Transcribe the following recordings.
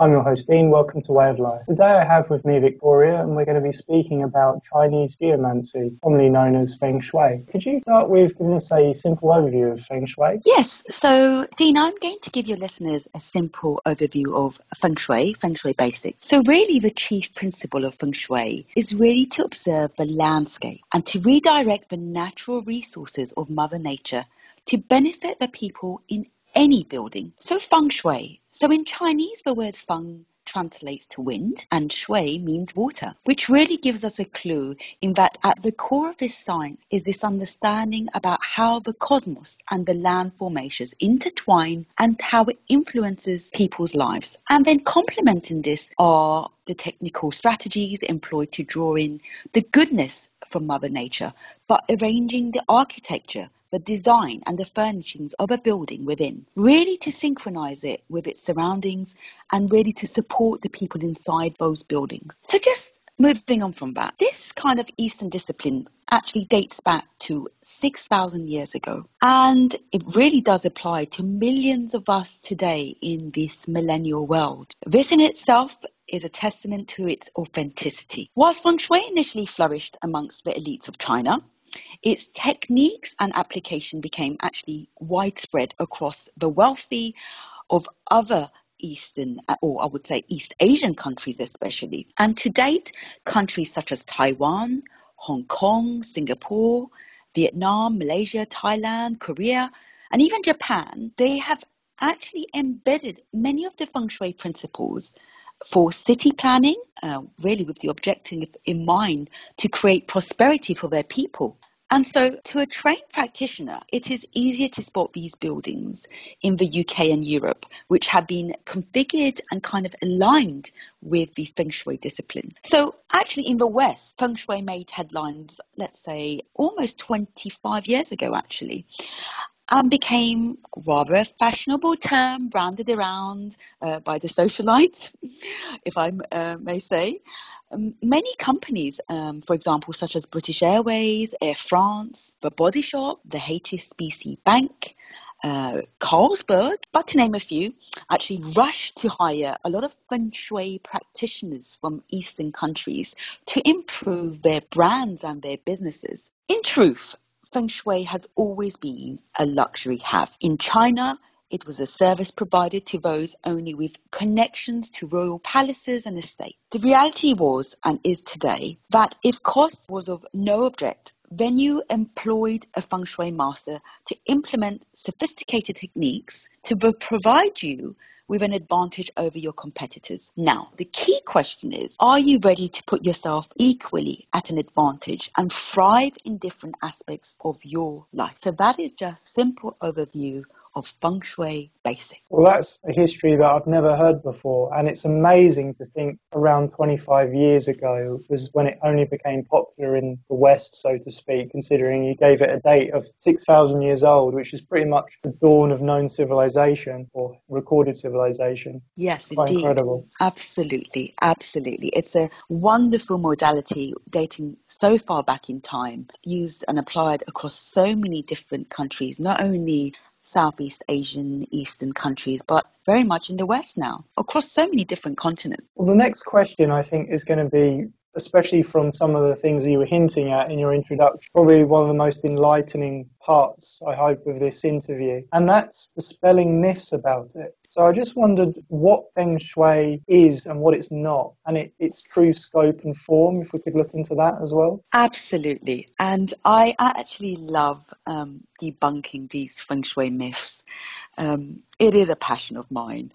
I'm your host Dean, welcome to Way of Life. Today I have with me Victoria and we're going to be speaking about Chinese geomancy, commonly known as Feng Shui. Could you start with giving us a simple overview of Feng Shui? Yes, so Dean, I'm going to give your listeners a simple overview of Feng Shui, Feng Shui basics. So really the chief principle of Feng Shui is really to observe the landscape and to redirect the natural resources of Mother Nature to benefit the people in any building. So feng shui. So in Chinese, the word feng translates to wind and shui means water, which really gives us a clue in that at the core of this science is this understanding about how the cosmos and the land formations intertwine and how it influences people's lives. And then complementing this are the technical strategies employed to draw in the goodness from Mother Nature, but arranging the architecture the design and the furnishings of a building within, really to synchronize it with its surroundings and really to support the people inside those buildings. So just moving on from that, this kind of Eastern discipline actually dates back to 6,000 years ago. And it really does apply to millions of us today in this millennial world. This in itself is a testament to its authenticity. Whilst feng shui initially flourished amongst the elites of China, its techniques and application became actually widespread across the wealthy of other Eastern, or I would say East Asian countries especially. And to date, countries such as Taiwan, Hong Kong, Singapore, Vietnam, Malaysia, Thailand, Korea, and even Japan, they have actually embedded many of the feng shui principles for city planning, uh, really with the objective in mind to create prosperity for their people. And so, to a trained practitioner, it is easier to spot these buildings in the UK and Europe, which have been configured and kind of aligned with the feng shui discipline. So, actually, in the West, feng shui made headlines, let's say, almost 25 years ago, actually um, became rather a fashionable term branded around uh, by the socialites, if I uh, may say. Um, many companies, um, for example, such as British Airways, Air France, The Body Shop, the HSBC Bank, uh, Carlsberg, but to name a few, actually rushed to hire a lot of feng shui practitioners from Eastern countries to improve their brands and their businesses. In truth, feng shui has always been a luxury have. In China, it was a service provided to those only with connections to royal palaces and estates. The reality was, and is today, that if cost was of no object, then you employed a feng shui master to implement sophisticated techniques to provide you with an advantage over your competitors. Now, the key question is, are you ready to put yourself equally at an advantage and thrive in different aspects of your life? So that is just simple overview of feng shui basics. Well, that's a history that I've never heard before, and it's amazing to think around 25 years ago was when it only became popular in the West, so to speak, considering you gave it a date of 6,000 years old, which is pretty much the dawn of known civilization or recorded civilization. Yes, Quite indeed. incredible. Absolutely, absolutely. It's a wonderful modality dating so far back in time, used and applied across so many different countries, not only Southeast Asian, Eastern countries, but very much in the West now, across so many different continents. Well, the next question I think is going to be especially from some of the things that you were hinting at in your introduction, probably one of the most enlightening parts, I hope, of this interview. And that's dispelling myths about it. So I just wondered what Feng Shui is and what it's not, and it, its true scope and form, if we could look into that as well. Absolutely. And I actually love um, debunking these Feng Shui myths. Um, it is a passion of mine.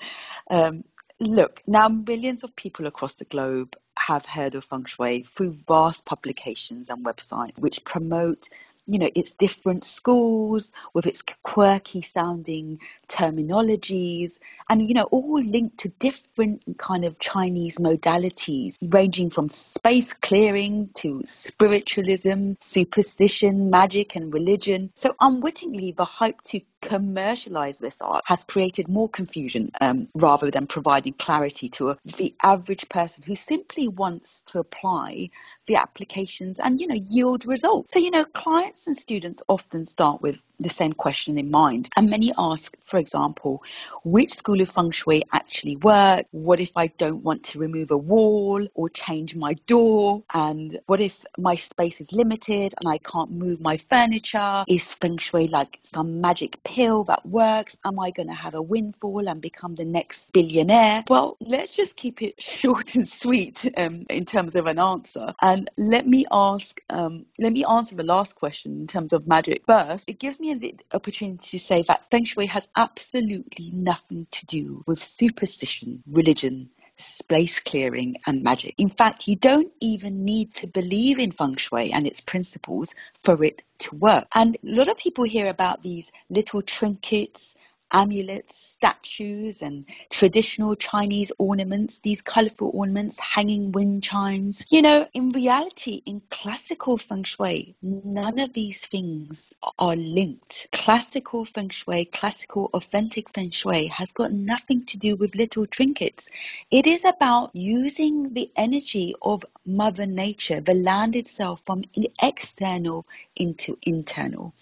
Um, look, now millions of people across the globe have heard of feng shui through vast publications and websites which promote you know its different schools with its quirky sounding terminologies and you know all linked to different kind of chinese modalities ranging from space clearing to spiritualism superstition magic and religion. So unwittingly the hype to commercialize this art has created more confusion um, rather than providing clarity to a, the average person who simply wants to apply the applications and you know yield results. So you know clients and students often start with the same question in mind. And many ask, for example, which school of feng shui actually works? What if I don't want to remove a wall or change my door? And what if my space is limited and I can't move my furniture? Is feng shui like some magic pill that works? Am I going to have a windfall and become the next billionaire? Well, let's just keep it short and sweet um, in terms of an answer. And let me ask, um, let me answer the last question in terms of magic first. It gives me the opportunity to say that feng shui has absolutely nothing to do with superstition, religion, space clearing and magic. In fact, you don't even need to believe in feng shui and its principles for it to work. And a lot of people hear about these little trinkets amulets, statues, and traditional Chinese ornaments, these colorful ornaments, hanging wind chimes. You know, in reality, in classical feng shui, none of these things are linked. Classical feng shui, classical authentic feng shui has got nothing to do with little trinkets. It is about using the energy of Mother Nature, the land itself, from external into internal.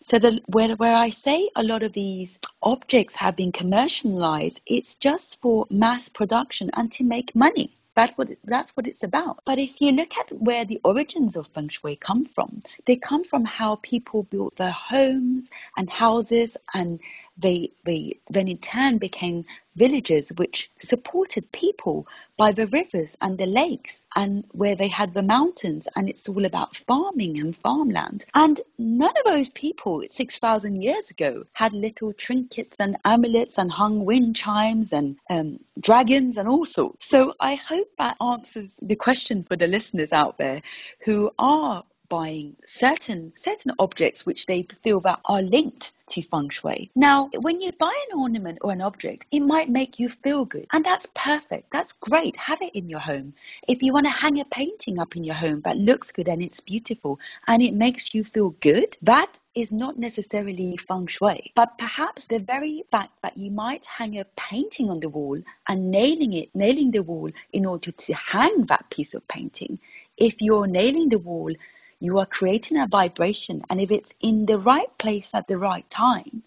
So the, where, where I say a lot of these objects have been commercialized, it's just for mass production and to make money. That's what, that's what it's about. But if you look at where the origins of feng shui come from, they come from how people built their homes and houses and they, they then in turn became villages which supported people by the rivers and the lakes and where they had the mountains and it's all about farming and farmland. And none of those people 6,000 years ago had little trinkets and amulets and hung wind chimes and um, dragons and all sorts. So I hope that answers the question for the listeners out there who are buying certain certain objects which they feel that are linked to feng shui. Now, when you buy an ornament or an object, it might make you feel good, and that's perfect. That's great. Have it in your home. If you want to hang a painting up in your home that looks good and it's beautiful and it makes you feel good, that is not necessarily feng shui, but perhaps the very fact that you might hang a painting on the wall and nailing it, nailing the wall in order to hang that piece of painting. If you're nailing the wall you are creating a vibration. And if it's in the right place at the right time,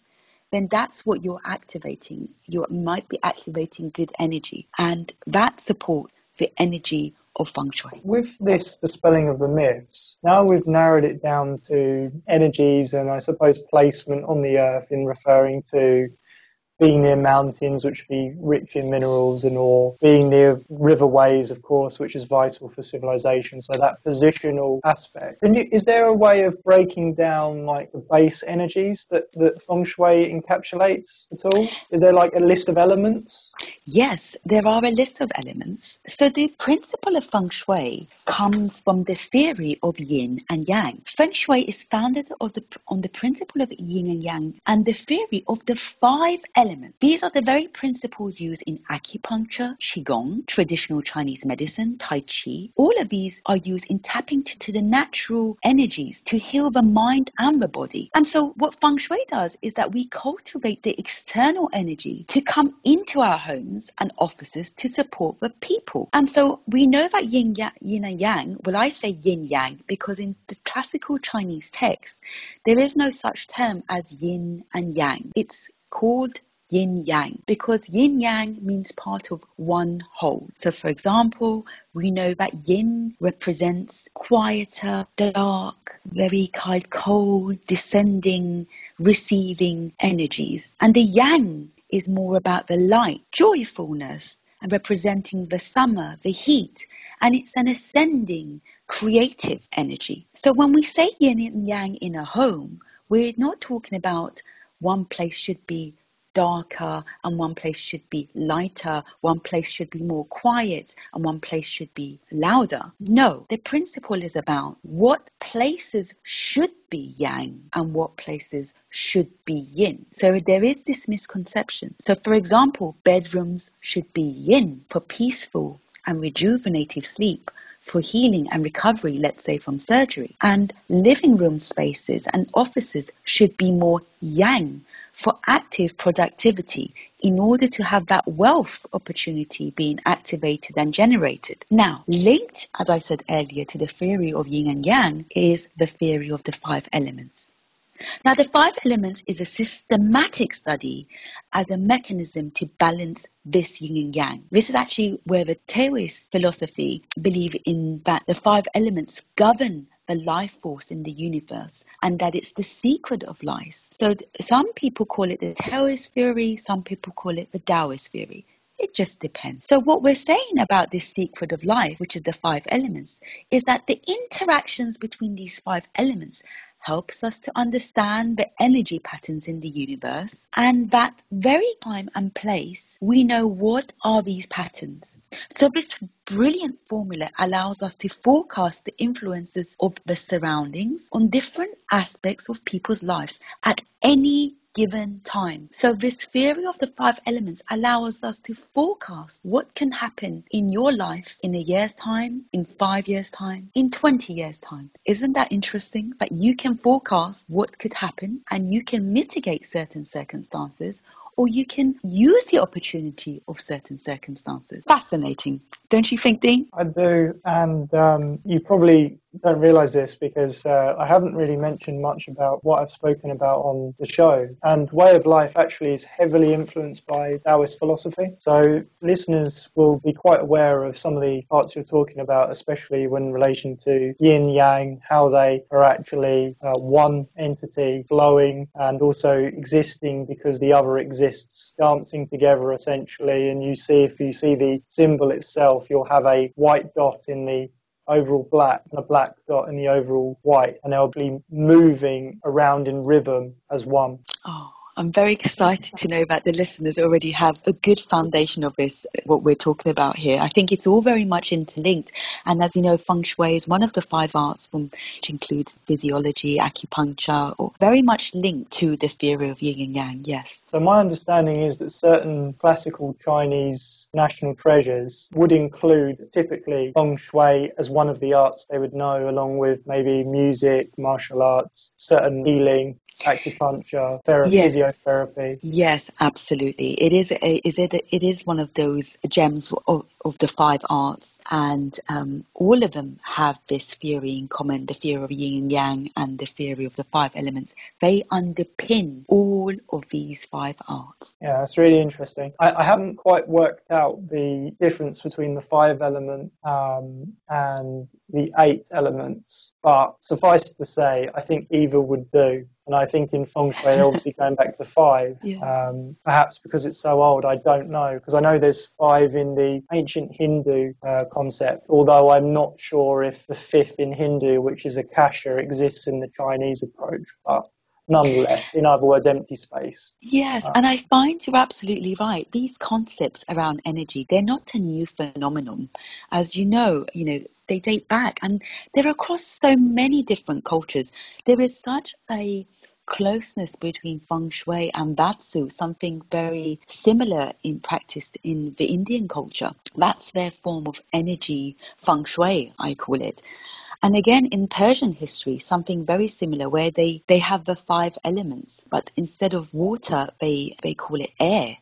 then that's what you're activating. You might be activating good energy, and that support the energy of feng shui. With this dispelling of the myths, now we've narrowed it down to energies and I suppose placement on the earth in referring to being near mountains, which would be rich in minerals and ore, being near riverways, of course, which is vital for civilization. So that positional aspect. You, is there a way of breaking down like the base energies that, that feng shui encapsulates at all? Is there like a list of elements? Yes, there are a list of elements. So the principle of feng shui comes from the theory of yin and yang. Feng shui is founded the, on the principle of yin and yang and the theory of the five elements element. These are the very principles used in acupuncture, qigong, traditional Chinese medicine, tai chi. All of these are used in tapping to, to the natural energies to heal the mind and the body. And so what feng shui does is that we cultivate the external energy to come into our homes and offices to support the people. And so we know that yin, yin and yang, well I say yin yang because in the classical Chinese text there is no such term as yin and yang. It's called yin yang because yin yang means part of one whole. So, for example, we know that yin represents quieter, dark, very kind, cold, descending, receiving energies, and the yang is more about the light, joyfulness, and representing the summer, the heat, and it's an ascending, creative energy. So when we say yin and yang in a home, we're not talking about one place should be darker and one place should be lighter, one place should be more quiet, and one place should be louder. No, the principle is about what places should be yang and what places should be yin. So there is this misconception. So, for example, bedrooms should be yin for peaceful and rejuvenative sleep for healing and recovery, let's say from surgery. And living room spaces and offices should be more yang for active productivity in order to have that wealth opportunity being activated and generated. Now, linked, as I said earlier, to the theory of yin and yang is the theory of the five elements. Now, the five elements is a systematic study as a mechanism to balance this yin and yang. This is actually where the Taoist philosophy believe in that the five elements govern the life force in the universe and that it's the secret of life. So some people call it the Taoist theory, some people call it the Taoist theory. It just depends. So, what we're saying about this secret of life, which is the five elements, is that the interactions between these five elements helps us to understand the energy patterns in the universe and that very time and place we know what are these patterns so this brilliant formula allows us to forecast the influences of the surroundings on different aspects of people's lives at any given time. So this theory of the five elements allows us to forecast what can happen in your life in a year's time, in five years' time, in 20 years' time. Isn't that interesting? That you can forecast what could happen and you can mitigate certain circumstances or you can use the opportunity of certain circumstances. Fascinating, don't you think, Dean? I do, and um, you probably don't realize this because uh, I haven't really mentioned much about what I've spoken about on the show. And way of life actually is heavily influenced by Taoist philosophy. So listeners will be quite aware of some of the parts you're talking about, especially when relation to yin yang, how they are actually uh, one entity flowing and also existing because the other exists, dancing together essentially. And you see, if you see the symbol itself, you'll have a white dot in the overall black and a black dot in the overall white, and they'll be moving around in rhythm as one. Oh. I'm very excited to know that the listeners already have a good foundation of this, what we're talking about here. I think it's all very much interlinked. And as you know, feng shui is one of the five arts, which includes physiology, acupuncture, or very much linked to the theory of yin and yang, yes. So my understanding is that certain classical Chinese national treasures would include typically feng shui as one of the arts they would know, along with maybe music, martial arts, certain healing, acupuncture, therapy, yes. Yes, absolutely. It is. A, is it? A, it is one of those gems of, of the five arts, and um, all of them have this theory in common: the theory of yin and yang, and the theory of the five elements. They underpin all of these five arts. Yeah, that's really interesting. I, I haven't quite worked out the difference between the five element um, and the eight elements, but suffice to say, I think either would do. And I think in feng shui, obviously going back to five, yeah. um, perhaps because it's so old, I don't know. Because I know there's five in the ancient Hindu uh, concept, although I'm not sure if the fifth in Hindu, which is akasha, exists in the Chinese approach. But nonetheless, in other words, empty space. Yes, uh, and I find you're absolutely right. These concepts around energy, they're not a new phenomenon. As you know, you know, they date back and they're across so many different cultures. There is such a closeness between feng shui and vastu, something very similar in practice in the Indian culture. That's their form of energy feng shui, I call it. And again, in Persian history, something very similar where they, they have the five elements, but instead of water, they, they call it air.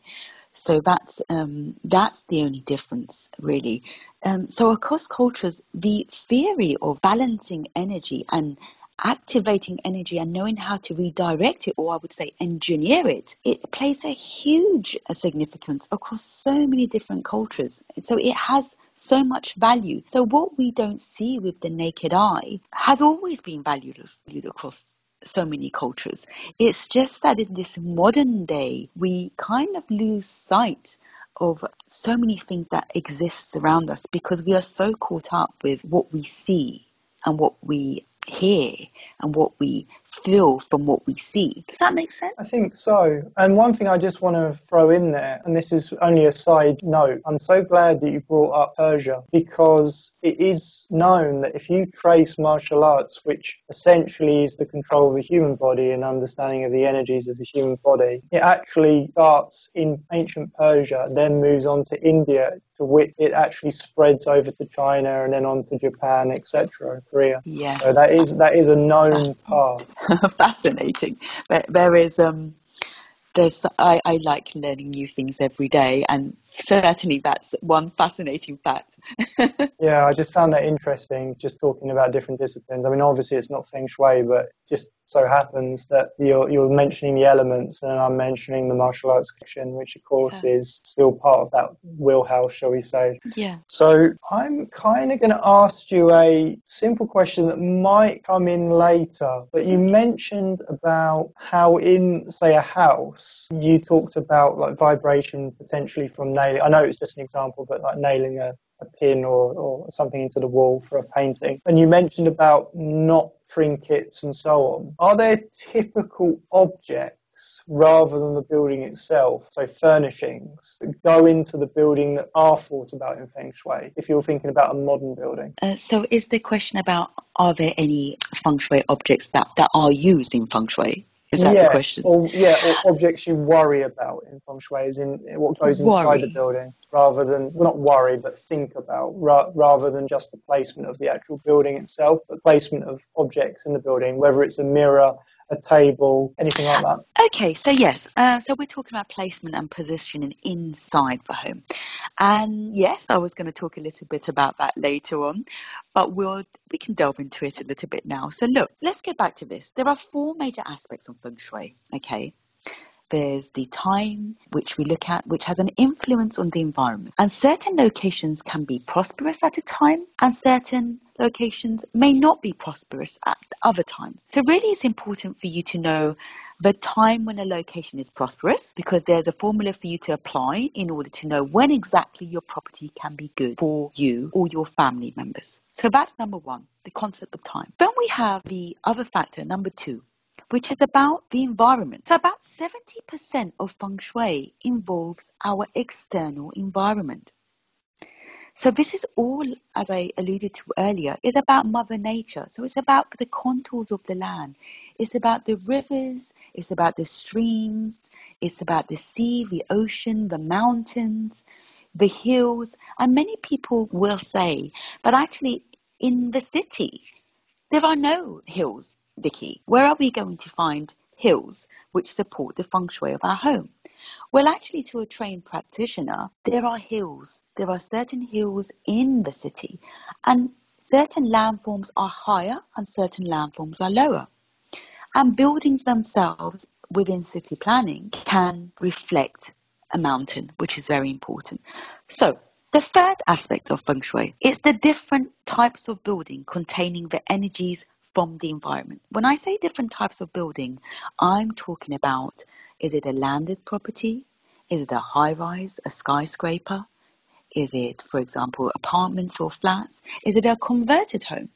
So that's um, that's the only difference, really. Um, so across cultures, the theory of balancing energy and activating energy and knowing how to redirect it, or I would say engineer it, it plays a huge significance across so many different cultures. So it has so much value. So what we don't see with the naked eye has always been valued across so many cultures. It's just that in this modern day, we kind of lose sight of so many things that exist around us because we are so caught up with what we see and what we hear and what we feel from what we see. Does that make sense? I think so. And one thing I just want to throw in there, and this is only a side note, I'm so glad that you brought up Persia because it is known that if you trace martial arts, which essentially is the control of the human body and understanding of the energies of the human body, it actually starts in ancient Persia, then moves on to India, to which it actually spreads over to China and then on to Japan, etc., Korea. Yes. So that is that is a known path. fascinating. There, there is um, there's I, I like learning new things every day, and certainly that's one fascinating fact. yeah, I just found that interesting just talking about different disciplines. I mean, obviously it's not feng shui, but just so happens that you're, you're mentioning the elements and I'm mentioning the martial arts section, which of course yeah. is still part of that wheelhouse, shall we say. Yeah. So I'm kind of going to ask you a simple question that might come in later, but you mentioned about how in, say, a house, you talked about like vibration potentially from I know it's just an example, but like nailing a a pin or, or something into the wall for a painting. And you mentioned about not trinkets and so on. Are there typical objects rather than the building itself, so furnishings, that go into the building that are thought about in Feng Shui, if you're thinking about a modern building? Uh, so is the question about are there any Feng Shui objects that, that are used in Feng Shui? Is that yeah, the question? Or, yeah, or objects you worry about in feng shui is in what goes inside worry. the building, rather than well, not worry, but think about, ra- rather than just the placement of the actual building itself, but placement of objects in the building, whether it's a mirror, a table, anything like that. Okay, so yes, uh, so we're talking about placement and positioning inside the home. And yes, I was going to talk a little bit about that later on, but we'll, we can delve into it a little bit now. So look, let's get back to this. There are four major aspects of feng shui, okay? There's the time which we look at, which has an influence on the environment. And certain locations can be prosperous at a time, and certain locations may not be prosperous at other times. So, really, it's important for you to know the time when a location is prosperous because there's a formula for you to apply in order to know when exactly your property can be good for you or your family members. So, that's number one, the concept of time. Then we have the other factor, number two, which is about the environment. So about 70% of feng shui involves our external environment. So this is all, as I alluded to earlier, is about Mother Nature. So it's about the contours of the land. It's about the rivers. It's about the streams. It's about the sea, the ocean, the mountains, the hills. And many people will say, but actually in the city, there are no hills. Vicky, where are we going to find hills which support the feng shui of our home? Well, actually, to a trained practitioner, there are hills. There are certain hills in the city, and certain landforms are higher and certain landforms are lower. And buildings themselves within city planning can reflect a mountain, which is very important. So, the third aspect of feng shui is the different types of building containing the energies from the environment. When I say different types of building, I'm talking about is it a landed property? Is it a high rise, a skyscraper? Is it, for example, apartments or flats? Is it a converted home?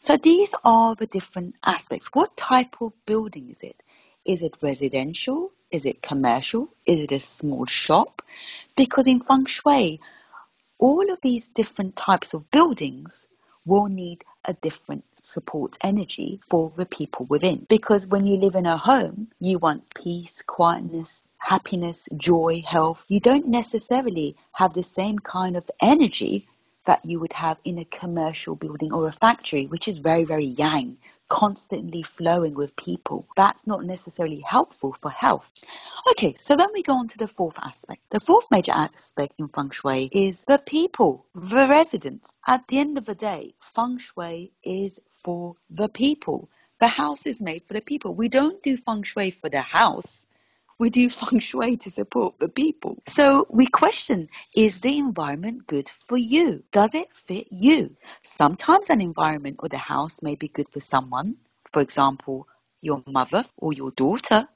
So these are the different aspects. What type of building is it? Is it residential? Is it commercial? Is it a small shop? Because in feng shui, all of these different types of buildings will need a different support energy for the people within. Because when you live in a home, you want peace, quietness, happiness, joy, health. You don't necessarily have the same kind of energy that you would have in a commercial building or a factory, which is very, very yang, constantly flowing with people. That's not necessarily helpful for health. Okay, so then we go on to the fourth aspect. The fourth major aspect in feng shui is the people, the residents. At the end of the day, feng shui is for the people. The house is made for the people. We don't do feng shui for the house. We do feng shui to support the people. So we question, is the environment good for you? Does it fit you? Sometimes an environment or the house may be good for someone, for example, your mother or your daughter,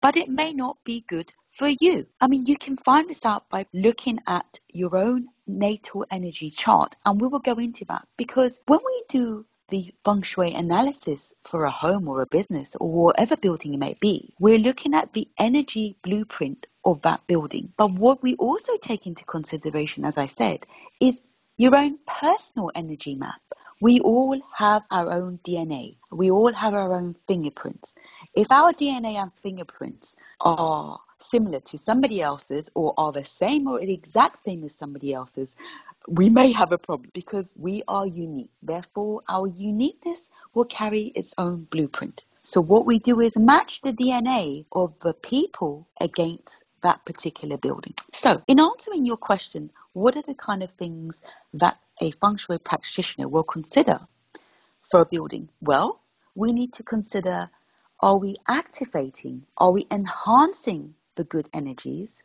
but it may not be good for you. I mean, you can find this out by looking at your own natal energy chart, and we will go into that because when we do the feng shui analysis for a home or a business or whatever building it may be, we're looking at the energy blueprint of that building. But what we also take into consideration, as I said, is your own personal energy map. We all have our own DNA. We all have our own fingerprints. If our DNA and fingerprints are similar to somebody else's or are the same or the exact same as somebody else's, we may have a problem because we are unique. Therefore, our uniqueness will carry its own blueprint. So what we do is match the DNA of the people against that particular building. So, in answering your question, what are the kind of things that a feng shui practitioner will consider for a building? Well, we need to consider are we activating, are we enhancing the good energies,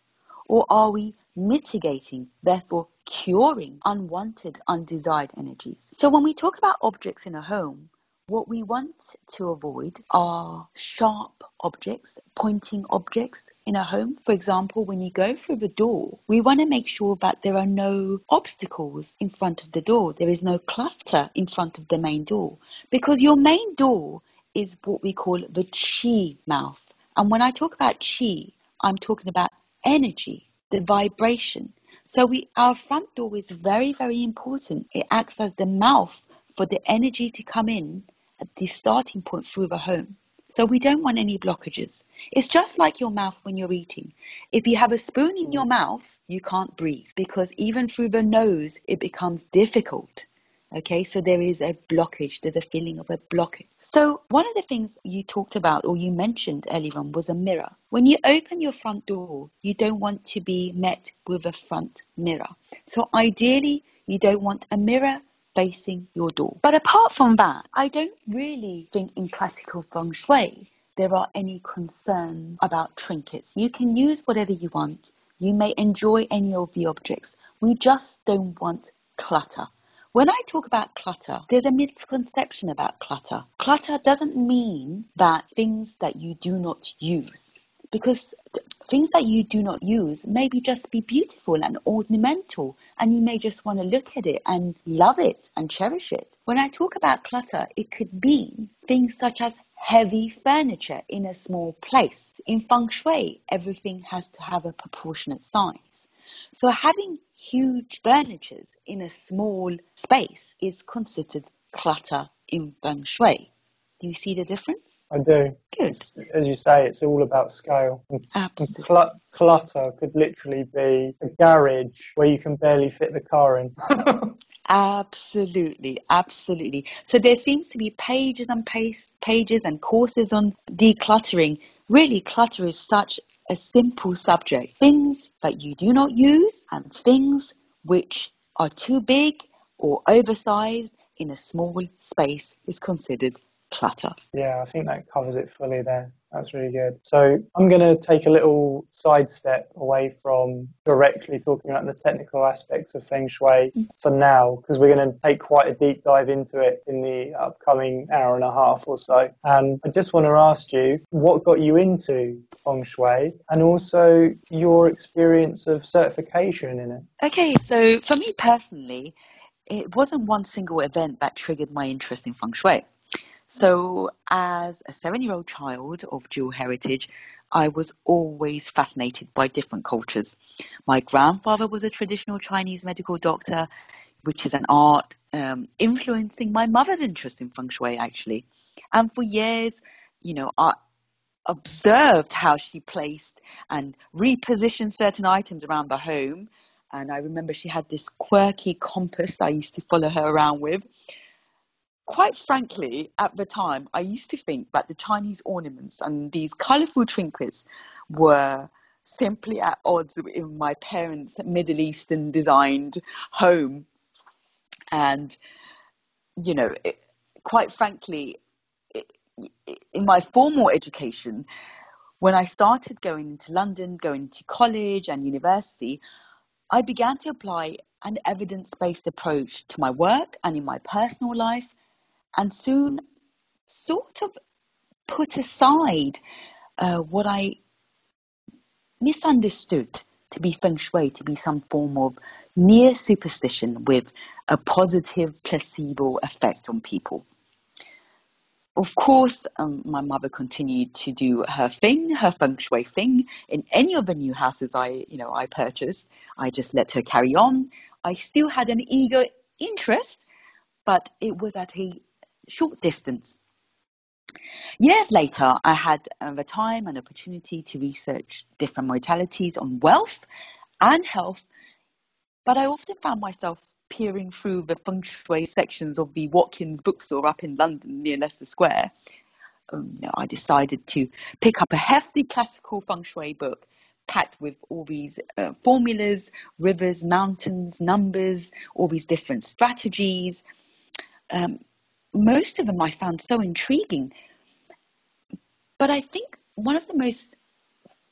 or are we mitigating, therefore curing unwanted, undesired energies? So, when we talk about objects in a home, what we want to avoid are sharp objects, pointing objects in a home. For example, when you go through the door, we want to make sure that there are no obstacles in front of the door. There is no clutter in front of the main door because your main door is what we call the chi mouth. And when I talk about chi, I'm talking about energy, the vibration. So we, our front door is very, very important. It acts as the mouth for the energy to come in at the starting point through the home. So we don't want any blockages. It's just like your mouth when you're eating. If you have a spoon in your mouth, you can't breathe because even through the nose, it becomes difficult. Okay, so there is a blockage, there's a feeling of a blockage. So, one of the things you talked about or you mentioned earlier on was a mirror. When you open your front door, you don't want to be met with a front mirror. So, ideally, you don't want a mirror facing your door. But apart from that, I don't really think in classical feng shui there are any concerns about trinkets. You can use whatever you want. You may enjoy any of the objects. We just don't want clutter. When I talk about clutter, there's a misconception about clutter. Clutter doesn't mean that things that you do not use, because things that you do not use maybe just be beautiful and ornamental and you may just want to look at it and love it and cherish it. When I talk about clutter, it could mean things such as heavy furniture in a small place. In feng shui, everything has to have a proportionate size. So having huge furniture in a small space is considered clutter in feng shui. Do you see the difference? I do. Good. It's, as you say, it's all about scale. Absolutely. Cl- clutter could literally be a garage where you can barely fit the car in. absolutely, absolutely. So there seems to be pages and pages and courses on decluttering. Really, clutter is such a simple subject. Things that you do not use and things which are too big or oversized in a small space is considered clutter. Yeah, I think that covers it fully there. That's really good. So I'm going to take a little sidestep away from directly talking about the technical aspects of Feng Shui mm. for now, because we're going to take quite a deep dive into it in the upcoming hour and a half or so. And I just want to ask you, what got you into Feng Shui and also your experience of certification in it? Okay, so for me personally, it wasn't one single event that triggered my interest in Feng Shui. So, as a seven year old child of dual heritage, I was always fascinated by different cultures. My grandfather was a traditional Chinese medical doctor, which is an art, um, influencing my mother's interest in feng shui, actually. And for years, you know, I observed how she placed and repositioned certain items around the home. And I remember she had this quirky compass I used to follow her around with quite frankly, at the time, I used to think that the Chinese ornaments and these colorful trinkets were simply at odds with my parents' Middle Eastern designed home. And, you know, it, quite frankly, it, in my formal education, when I started going to London, going to college and university, I began to apply an evidence based approach to my work and in my personal life and soon sort of put aside uh, what I misunderstood to be feng shui, to be some form of near superstition with a positive placebo effect on people. Of course, um, my mother continued to do her thing, her feng shui thing. In any of the new houses I, you know, I purchased, I just let her carry on. I still had an eager interest, but it was at a short distance. Years later, I had the time and opportunity to research different modalities on wealth and health, but I often found myself peering through the feng shui sections of the Watkins bookstore up in London near Leicester Square. Um, I decided to pick up a hefty classical feng shui book packed with all these uh, formulas, rivers, mountains, numbers, all these different strategies. Um, most of them I found so intriguing. But I think one of the most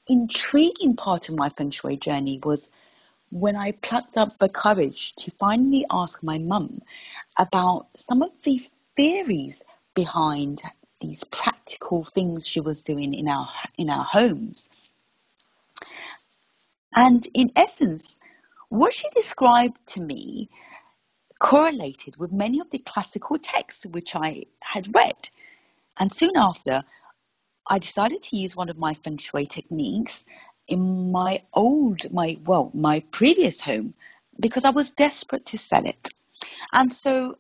intriguing part of my feng shui journey was when I plucked up the courage to finally ask my mum about some of these theories behind these practical things she was doing in our in our homes. And in essence, what she described to me correlated with many of the classical texts which I had read. And soon after, I decided to use one of my feng shui techniques in my old, my, well, my previous home because I was desperate to sell it. And so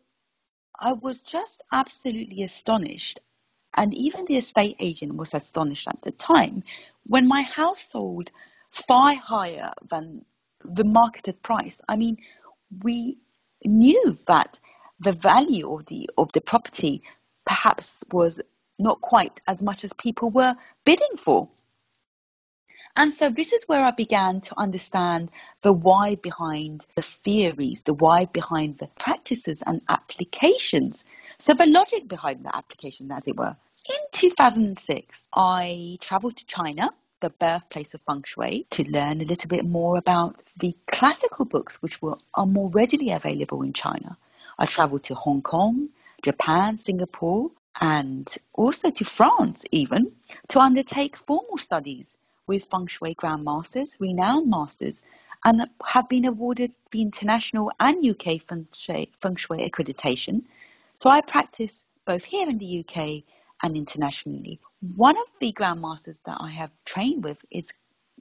I was just absolutely astonished. And even the estate agent was astonished at the time when my house sold far higher than the marketed price. I mean, we knew that the value of the of the property perhaps was not quite as much as people were bidding for. And so this is where I began to understand the why behind the theories, the why behind the practices and applications. So the logic behind the application, as it were. In 2006, I traveled to China, the birthplace of feng shui, to learn a little bit more about the classical books which were, are more readily available in China. I traveled to Hong Kong, Japan, Singapore, and also to France even to undertake formal studies with feng shui grandmasters, renowned masters, and have been awarded the international and UK feng shui, feng shui accreditation. So I practice both here in the UK and internationally. One of the grandmasters that I have trained with is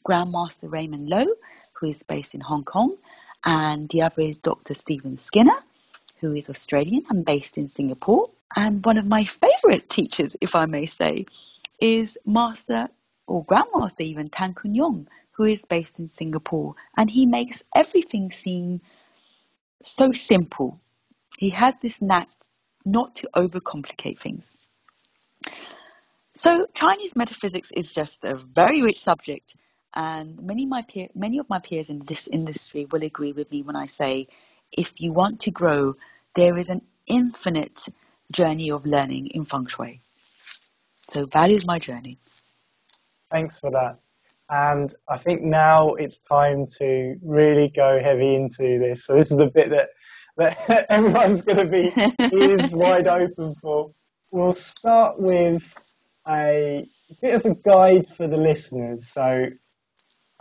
Grandmaster Raymond Lo, who is based in Hong Kong, and the other is Dr. Stephen Skinner, who is Australian and based in Singapore. And one of my favorite teachers, if I may say, is Master or Grandmaster even Tan Khoon Yong, who is based in Singapore, and he makes everything seem so simple. He has this knack not to overcomplicate things. So Chinese metaphysics is just a very rich subject, and many of my peer, many of my peers in this industry will agree with me when I say, if you want to grow, there is an infinite journey of learning in feng shui. So that is my journey. Thanks for that. And I think now it's time to really go heavy into this. So this is the bit that, that everyone's going to be ears wide open for. We'll start with a bit of a guide for the listeners. So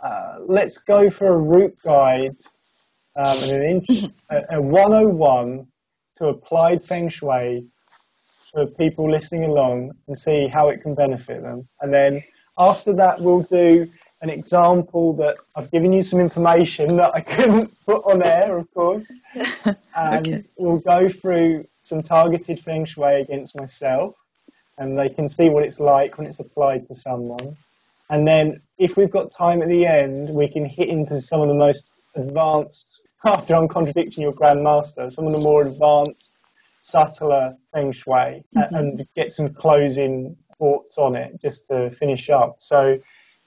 uh, let's go for a route guide um, and an a, a 101 to applied feng shui for people listening along and see how it can benefit them. And then after that, we'll do an example that I've given you some information that I couldn't put on air, of course. And okay. we'll go through some targeted feng shui against myself and they can see what it's like when it's applied to someone. And then if we've got time at the end, we can hit into some of the most advanced, after I'm contradicting your grandmaster, some of the more advanced, subtler feng shui mm-hmm. and get some closing thoughts on it just to finish up. So,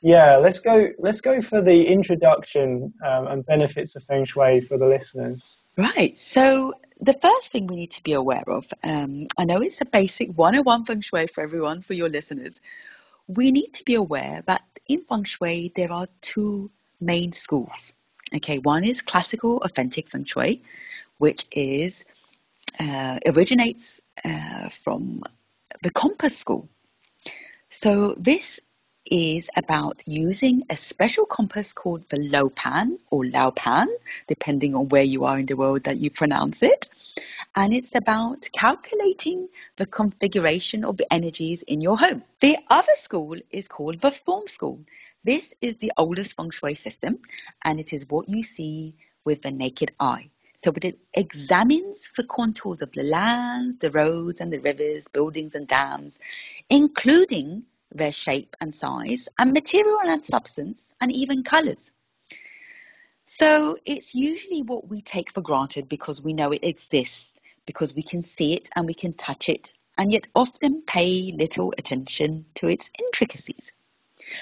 yeah, let's go. Let's go for the introduction um, and benefits of feng shui for the listeners. Right. So the first thing we need to be aware of, um, I know it's a basic 101 feng shui for everyone, for your listeners. We need to be aware that in feng shui there are two main schools. Okay, one is classical authentic feng shui, which is uh, originates uh, from the compass school. So this is about using a special compass called the Lopan or Laupan, depending on where you are in the world that you pronounce it. And it's about calculating the configuration of the energies in your home. The other school is called the Form School. This is the oldest feng shui system, and it is what you see with the naked eye. So it examines the contours of the lands, the roads and the rivers, buildings and dams, including their shape and size, and material and substance, and even colors. So it's usually what we take for granted because we know it exists, because we can see it and we can touch it, and yet often pay little attention to its intricacies.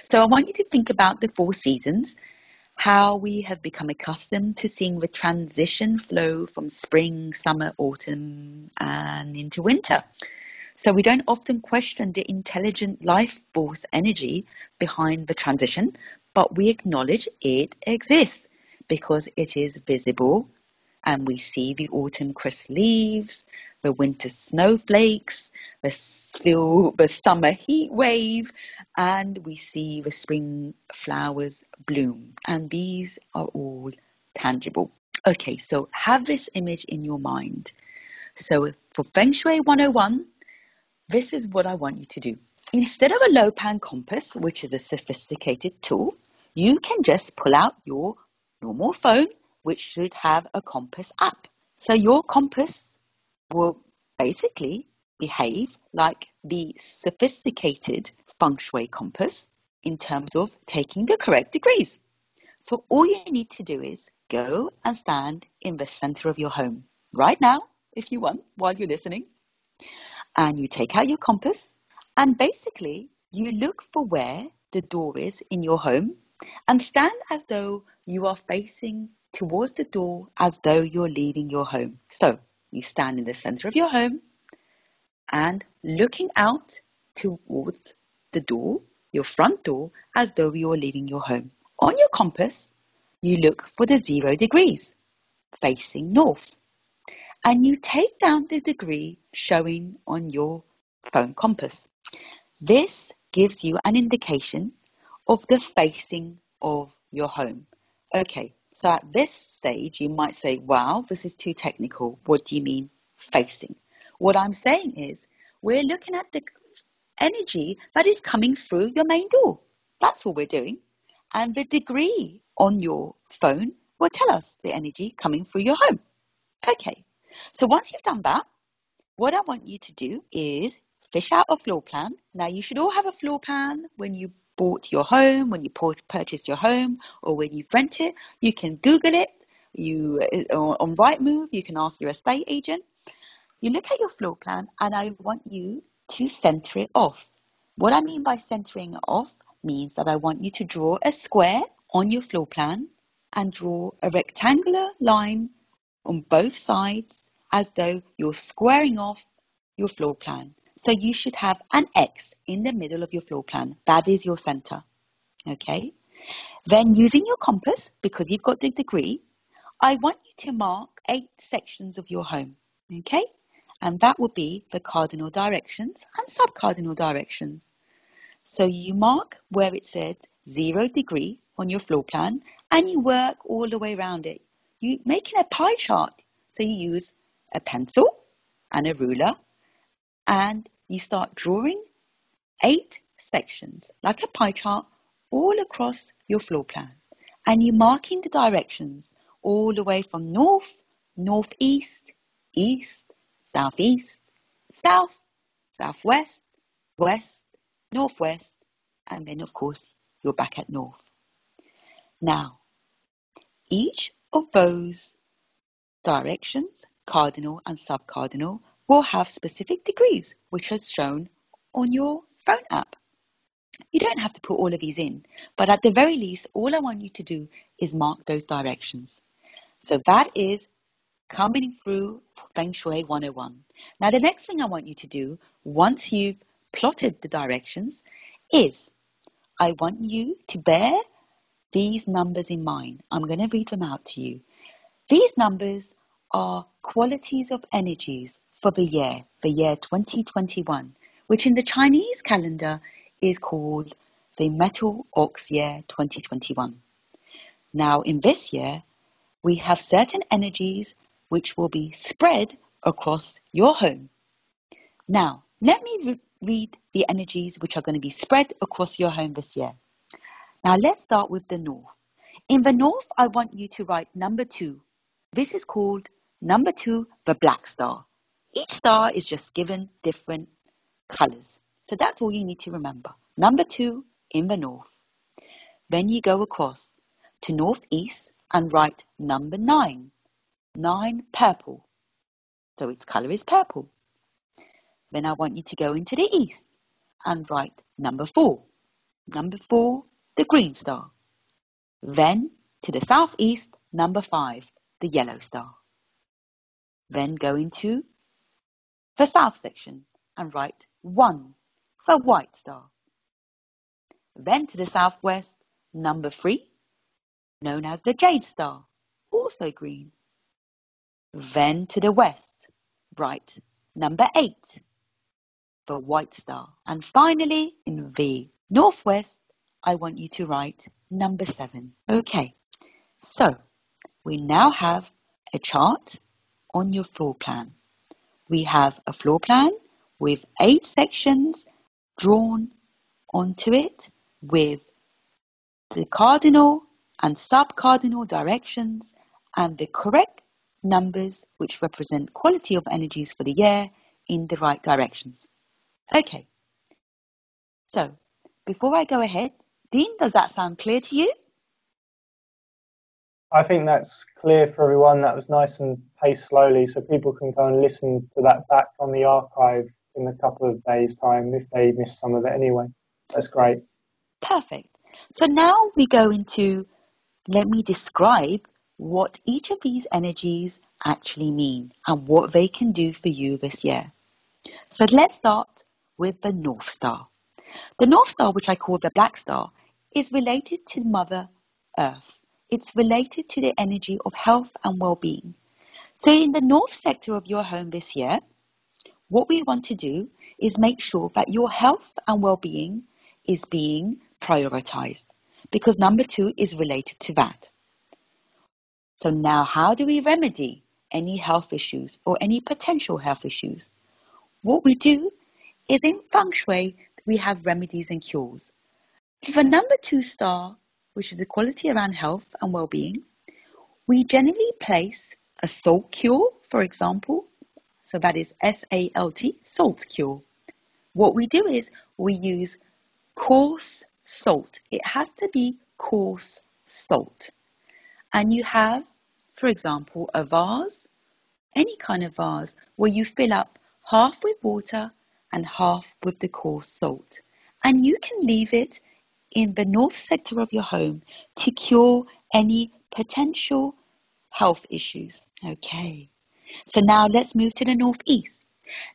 So I want you to think about the four seasons, how we have become accustomed to seeing the transition flow from spring, summer, autumn, and into winter. So we don't often question the intelligent life force energy behind the transition, but we acknowledge it exists because it is visible and we see the autumn crisp leaves, the winter snowflakes, the, the summer heat wave, and we see the spring flowers bloom. And these are all tangible. Okay, so have this image in your mind. So for Feng Shui 101, this is what I want you to do. Instead of a luopan compass, which is a sophisticated tool, you can just pull out your normal phone, which should have a compass app. So your compass will basically behave like the sophisticated feng shui compass in terms of taking the correct degrees. So all you need to do is go and stand in the center of your home right now, if you want, while you're listening. And you take out your compass and basically you look for where the door is in your home and stand as though you are facing towards the door as though you're leaving your home. So you stand in the center of your home and looking out towards the door, your front door, as though you're leaving your home. On your compass, you look for the zero degrees facing north and you take down the degree showing on your phone compass. This gives you an indication of the facing of your home. Okay, so at this stage, you might say, wow, this is too technical. What do you mean facing? What I'm saying is, we're looking at the energy that is coming through your main door. That's all we're doing. And the degree on your phone will tell us the energy coming through your home. Okay, so once you've done that, what I want you to do is fish out a floor plan. Now you should all have a floor plan when you bought your home, when you purchased your home, or when you've rented. You can Google it. You uh, on Rightmove, you can ask your estate agent. You look at your floor plan, and I want you to center it off. What I mean by centering it off means that I want you to draw a square on your floor plan and draw a rectangular line on both sides as though you're squaring off your floor plan. So you should have an X in the middle of your floor plan. That is your center. Okay. Then using your compass, because you've got the degree, I want you to mark eight sections of your home. Okay. And that will be the cardinal directions and sub-cardinal directions. So you mark where it said zero degree on your floor plan and you work all the way around it. You're making a pie chart. So you use a pencil and a ruler and you start drawing eight sections like a pie chart all across your floor plan. And you're marking the directions all the way from north, northeast, east, southeast, south, southwest, west, northwest, and then of course you're back at north. Now, each of those directions, cardinal and subcardinal, will have specific degrees, which is shown on your phone app. You don't have to put all of these in, but at the very least, all I want you to do is mark those directions. So that is coming through Feng Shui 101. Now, the next thing I want you to do, once you've plotted the directions, is I want you to bear these numbers in mind. I'm going to read them out to you. These numbers are qualities of energies for the year, the year 2021, which in the Chinese calendar is called the Metal Ox Year 2021. Now, in this year, we have certain energies which will be spread across your home. Now, let me re- read the energies which are going to be spread across your home this year. Now, let's start with the north. In the north, I want you to write number two. This is called number two, the black star. Each star is just given different colors. So that's all you need to remember. Number two in the north. Then you go across to northeast and write number nine. Nine purple. So its color is purple. Then I want you to go into the east and write number four. number four, the green star. Then to the southeast, number five, the yellow star. Then go into the south section and write one, the white star. Then to the southwest, number three, known as the jade star, also green. Then to the west, write number eight, the white star. And finally, in the northwest, I want you to write number seven. Okay, so we now have a chart on your floor plan. We have a floor plan with eight sections drawn onto it with the cardinal and sub-cardinal directions and the correct numbers which represent quality of energies for the year in the right directions. Okay, so before I go ahead, Dean, does that sound clear to you? I think that's clear for everyone. That was nice and paced slowly, so people can go and listen to that back on the archive in a couple of days' time if they missed some of it anyway. That's great. Perfect. So now we go into let me describe what each of these energies actually mean and what they can do for you this year. So let's start with the North Star. The North Star, which I call the Black Star, is related to Mother Earth. It's related to the energy of health and well-being. So in the North sector of your home this year, what we want to do is make sure that your health and well-being is being prioritized because number two is related to that. So now how do we remedy any health issues or any potential health issues? What we do is in feng shui, we have remedies and cures. For number two star, which is the quality around health and well-being, we generally place a salt cure, for example. So that is S-A-L-T, salt cure. What we do is we use coarse salt. It has to be coarse salt. And you have, for example, a vase, any kind of vase, where you fill up half with water and half with the coarse salt. And you can leave it in the north sector of your home to cure any potential health issues. Okay. So now let's move to the northeast.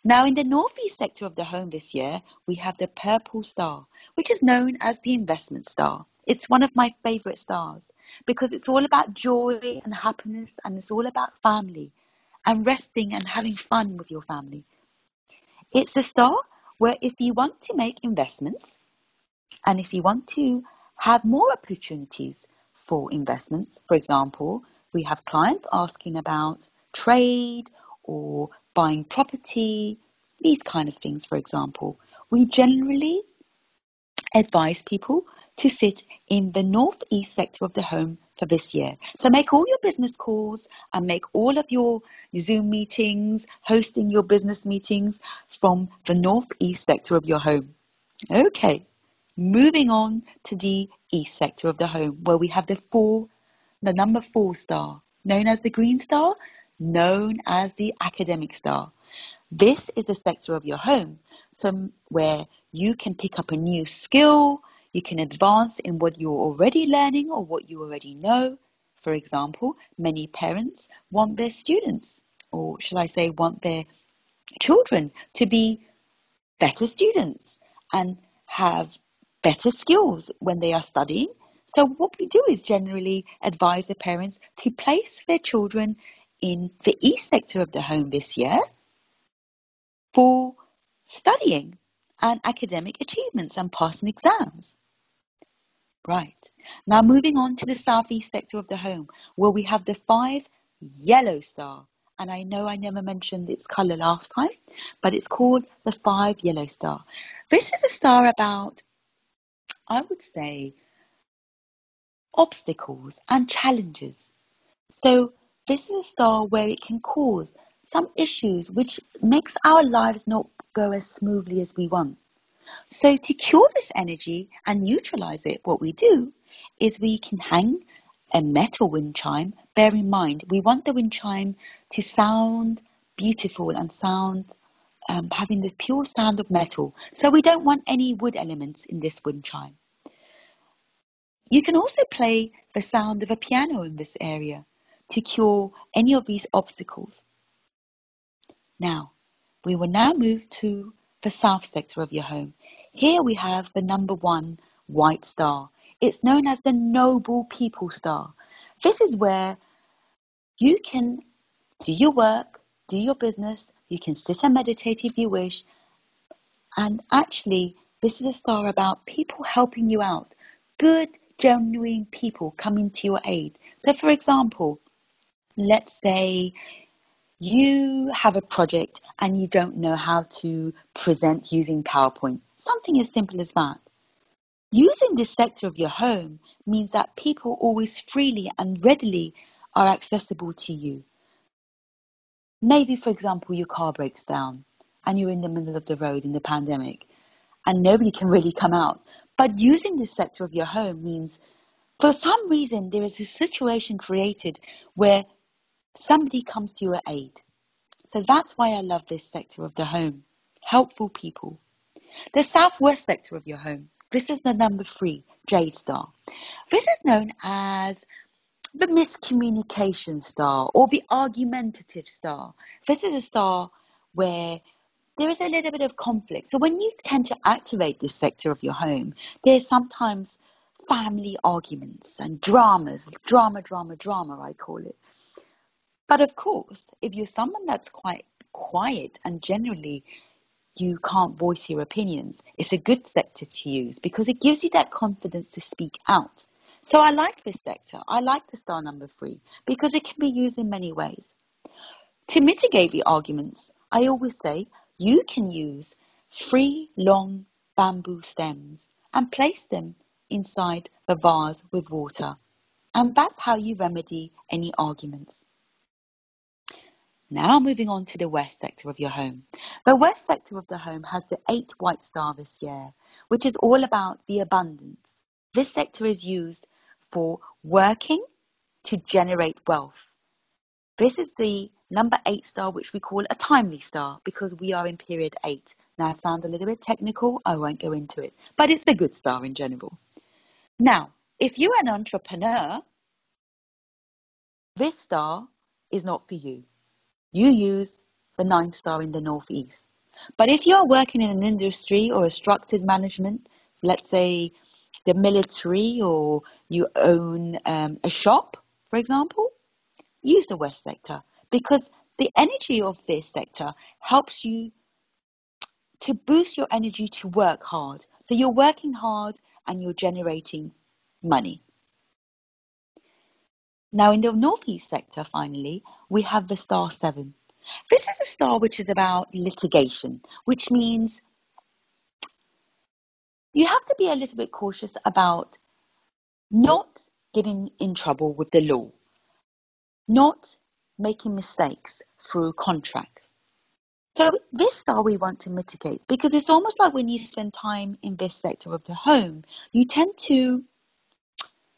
Now in the northeast sector of the home this year, we have the purple star, which is known as the investment star. It's one of my favorite stars because it's all about joy and happiness and it's all about family and resting and having fun with your family. It's a star where if you want to make investments and if you want to have more opportunities for investments, for example, we have clients asking about trade or buying property, these kind of things, for example. We generally advise people to sit in the northeast sector of the home for this year. So make all your business calls and make all of your Zoom meetings, hosting your business meetings from the northeast sector of your home. Okay, moving on to the east sector of the home where we have the four, the number four star, known as the green star, known as the academic star. This is the sector of your home, so where you can pick up a new skill, you can advance in what you're already learning or what you already know. For example, many parents want their students, or shall I say, want their children to be better students and have better skills when they are studying. So what we do is generally advise the parents to place their children in the east sector of the home this year for studying and academic achievements and passing exams. Right. Now moving on to the southeast sector of the home, where we have the five yellow star. And I know I never mentioned its colour last time, but it's called the five yellow star. This is a star about, I would say, obstacles and challenges. So this is a star where it can cause some issues which makes our lives not go as smoothly as we want. So to cure this energy and neutralize it, what we do is we can hang a metal wind chime. Bear in mind, we want the wind chime to sound beautiful and sound um, having the pure sound of metal. So we don't want any wood elements in this wind chime. You can also play the sound of a piano in this area to cure any of these obstacles. Now, we will now move to the south sector of your home. Here we have the number one white star. It's known as the noble people star. This is where you can do your work, do your business, you can sit and meditate if you wish. And actually, this is a star about people helping you out. Good, genuine people coming to your aid. So, for example, let's say you have a project and you don't know how to present using PowerPoint. Something as simple as that. Using this sector of your home means that people always freely and readily are accessible to you. Maybe, for example, your car breaks down and you're in the middle of the road in the pandemic and nobody can really come out. But using this sector of your home means for some reason there is a situation created where somebody comes to your aid. So that's why I love this sector of the home. Helpful people. The southwest sector of your home. This is the number three, Jade Star. This is known as the miscommunication star or the argumentative star. This is a star where there is a little bit of conflict. So when you tend to activate this sector of your home, there's sometimes family arguments and dramas, drama, drama, drama, I call it. But of course, if you're someone that's quite quiet and generally you can't voice your opinions, it's a good sector to use because it gives you that confidence to speak out. So I like this sector. I like the star number three because it can be used in many ways. To mitigate the arguments, I always say you can use three long bamboo stems and place them inside the vase with water. And that's how you remedy any arguments. Now moving on to the west sector of your home. The west sector of the home has the eighth white star this year, which is all about the abundance. This sector is used for working to generate wealth. This is the number eight star, which we call a timely star because we are in period eight. Now, I sound a little bit technical, I won't go into it, but it's a good star in general. Now, if you're an entrepreneur, this star is not for you you use the nine star in the northeast. But if you're working in an industry or a structured management, let's say the military or you own um, a shop, for example, use the west sector because the energy of this sector helps you to boost your energy to work hard. So you're working hard and you're generating money. Now, in the northeast sector, finally, we have the star seven. This is a star which is about litigation, which means you have to be a little bit cautious about not getting in trouble with the law, not making mistakes through contracts. So this star we want to mitigate because it's almost like when you spend time in this sector of the home, you tend to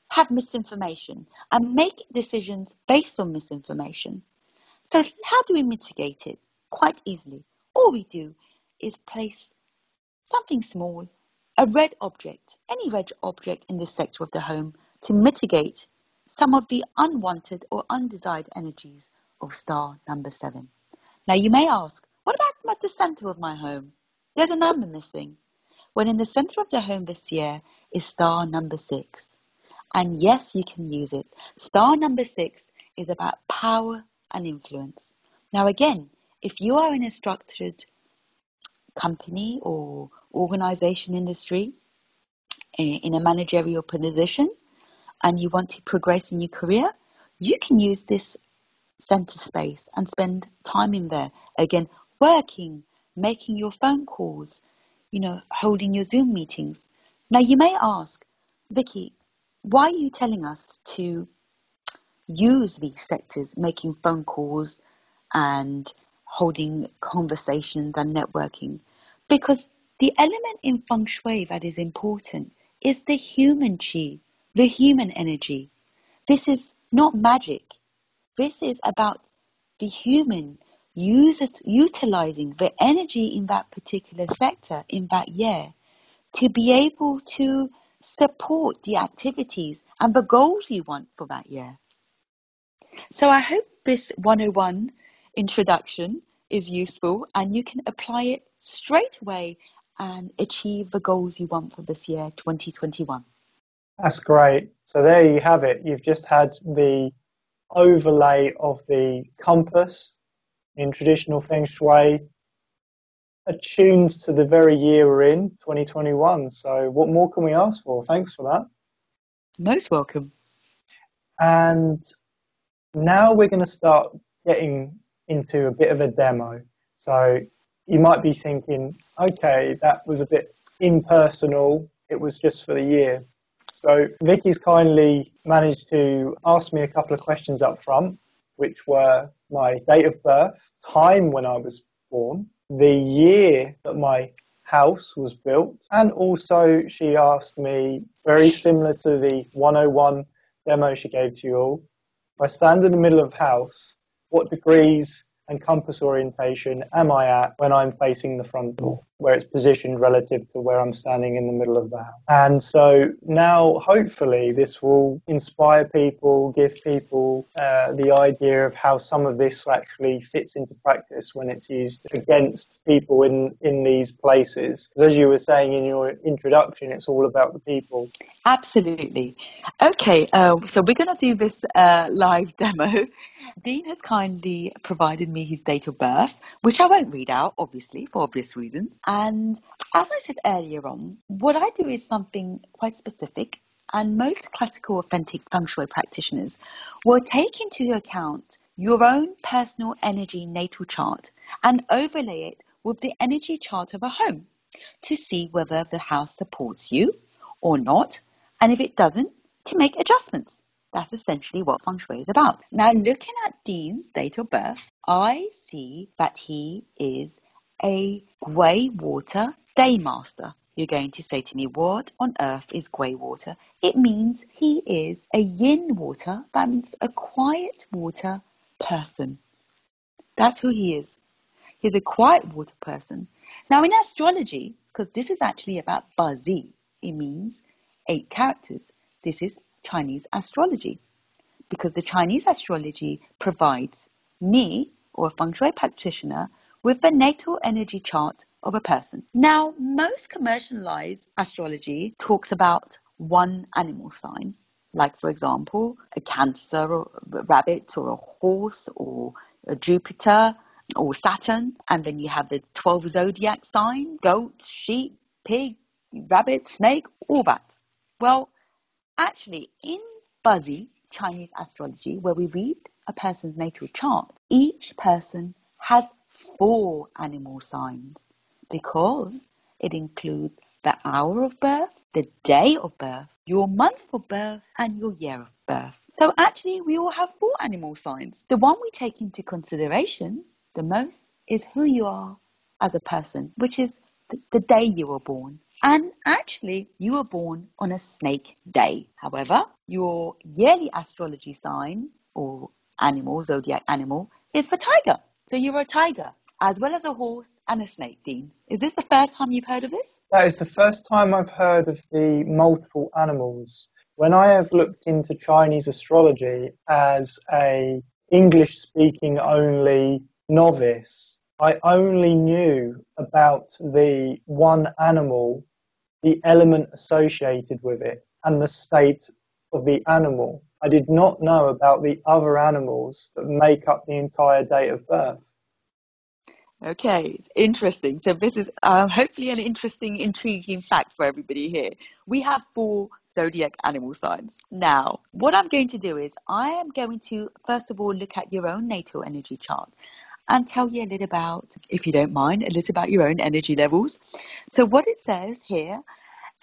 have misinformation and make decisions based on misinformation. So how do we mitigate it? Quite easily. All we do is place something small, a red object, any red object in this sector of the home to mitigate some of the unwanted or undesired energies of star number seven. Now you may ask, what about the center of my home? There's a number missing. When in the center of the home this year is star number six. And yes, you can use it. Star number six is about power and influence. Now, again, if you are in a structured company or organization industry eh, in a managerial position and you want to progress in your career, you can use this center space and spend time in there. Again, working, making your phone calls, you know, holding your Zoom meetings. Now, you may ask, Vicky, why are you telling us to use these sectors, making phone calls and holding conversations and networking? Because the element in feng shui that is important is the human chi, the human energy. This is not magic. This is about the human it, utilizing the energy in that particular sector in that year to be able to support the activities and the goals you want for that year. So I hope this 101 introduction is useful and you can apply it straight away and achieve the goals you want for this year 2021. That's great. So there you have it. You've just had the overlay of the compass in traditional feng shui attuned to the very year we're in, 2021. So what more can we ask for? Thanks for that. Most welcome. And now we're going to start getting into a bit of a demo. So you might be thinking, okay, that was a bit impersonal. It was just for the year. So Vicky's kindly managed to ask me a couple of questions up front, which were my date of birth, time when I was born, the year that my house was built, and also she asked me, very similar to the 101 demo she gave to you all, if I stand in the middle of house, what degrees and compass orientation am I at when I'm facing the front door, where it's positioned relative to where I'm standing in the middle of the house. And so now, hopefully, this will inspire people, give people uh, the idea of how some of this actually fits into practice when it's used against people in, in these places. Because as you were saying in your introduction, it's all about the people. Absolutely. Okay, uh, so we're going to do this uh, live demo. Dean has kindly provided me his date of birth, which I won't read out, obviously, for obvious reasons. And as I said earlier on, what I do is something quite specific, and most classical authentic feng shui practitioners will take into account your own personal energy natal chart and overlay it with the energy chart of a home to see whether the house supports you or not, and if it doesn't, to make adjustments. That's essentially what feng shui is about. Now, looking at Dean's date of birth, I see that he is a Gui water day master. You're going to say to me, what on earth is Gui water? It means he is a yin water, that means a quiet water person. That's who he is. He's a quiet water person. Now, in astrology, because this is actually about Bazi, it means eight characters. This is Chinese astrology because the Chinese astrology provides me or a feng shui practitioner with the natal energy chart of a person. Now, most commercialized astrology talks about one animal sign, like for example, a Cancer or a rabbit or a horse or a Jupiter or Saturn, and then you have the 12 zodiac sign, goat, sheep, pig, rabbit, snake, all that. Well, Actually, in Bazi Chinese astrology, where we read a person's natal chart, each person has four animal signs because it includes the hour of birth, the day of birth, your month of birth, and your year of birth. So actually, we all have four animal signs. The one we take into consideration the most is who you are as a person, which is the day you were born. And actually, you were born on a snake day. However, your yearly astrology sign or animal, zodiac animal, is for tiger. So you're a tiger, as well as a horse and a snake, Dean. Is this the first time you've heard of this? That is the first time I've heard of the multiple animals. When I have looked into Chinese astrology as a English speaking only novice, I only knew about the one animal, the element associated with it, and the state of the animal. I did not know about the other animals that make up the entire date of birth. Okay, it's interesting. So this is uh, hopefully an interesting, intriguing fact for everybody here. We have four zodiac animal signs. Now, what I'm going to do is I am going to first of all look at your own natal energy chart and tell you a little about, if you don't mind, a little about your own energy levels. So, what it says here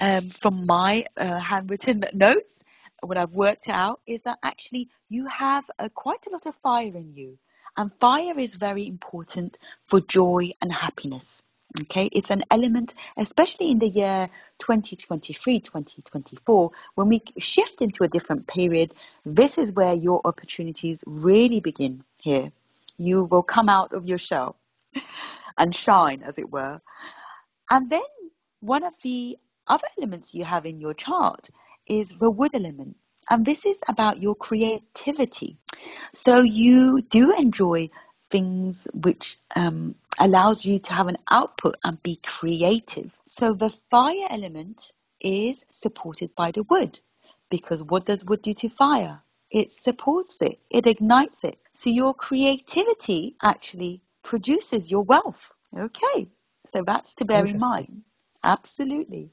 um, from my uh, handwritten notes, what I've worked out is that actually you have uh, quite a lot of fire in you, and fire is very important for joy and happiness. Okay, it's an element, especially in the year 2023, 2024, when we shift into a different period. This is where your opportunities really begin here you will come out of your shell and shine, as it were. And then one of the other elements you have in your chart is the wood element. And this is about your creativity. So you do enjoy things which um, allows you to have an output and be creative. So the fire element is supported by the wood because what does wood do to fire? It supports it, it ignites it. So your creativity actually produces your wealth. Okay, so that's to bear in mind. Absolutely.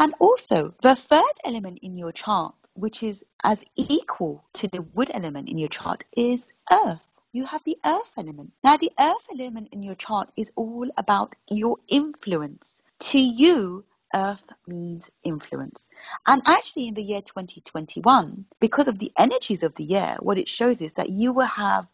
And also, the third element in your chart, which is as equal to the wood element in your chart, is earth. You have the earth element. Now, the earth element in your chart is all about your influence. To you, earth means influence. And actually, in the year 2021, because of the energies of the year, what it shows is that you will have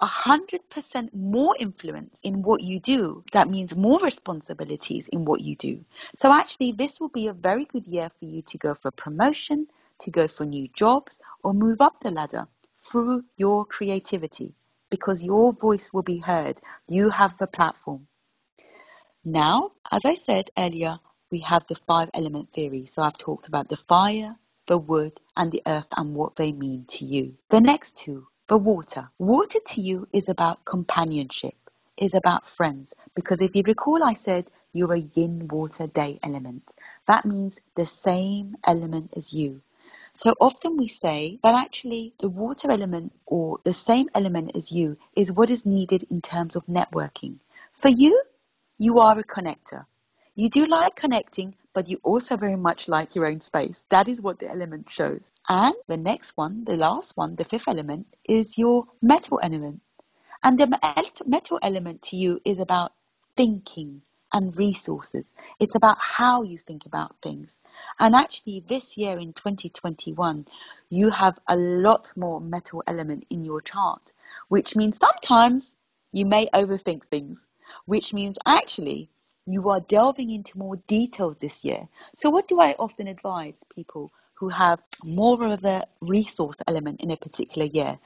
100% more influence in what you do. That means more responsibilities in what you do. So, actually, this will be a very good year for you to go for promotion, to go for new jobs, or move up the ladder through your creativity because your voice will be heard. You have the platform. Now, as I said earlier, we have the five element theory. So I've talked about the fire, the wood, and the earth and what they mean to you. The next two, the water. Water to you is about companionship, is about friends. Because if you recall, I said you're a yin water day element. That means the same element as you. So often we say that actually the water element or the same element as you is what is needed in terms of networking. For you, you are a connector. You do like connecting, but you also very much like your own space. That is what the element shows. And the next one, the last one, the fifth element, is your metal element. And the metal element to you is about thinking and resources. It's about how you think about things. And actually, this year in 2021, you have a lot more metal element in your chart, which means sometimes you may overthink things, which means actually you are delving into more details this year. So, what do I often advise people who have more of a resource element in a particular year?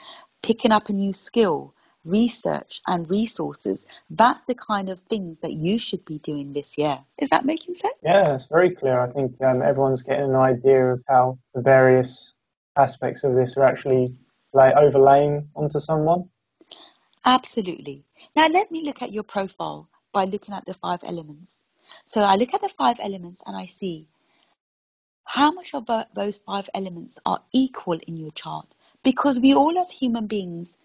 Picking up a new skill, research, and resources. That's the kind of things that you should be doing this year. Is that making sense? Yeah, it's very clear. I think um, everyone's getting an idea of how the various aspects of this are actually like overlaying onto someone. Absolutely. Now, let me look at your profile by looking at the five elements. So I look at the five elements and I see how much of those five elements are equal in your chart. Because we all, as human beings,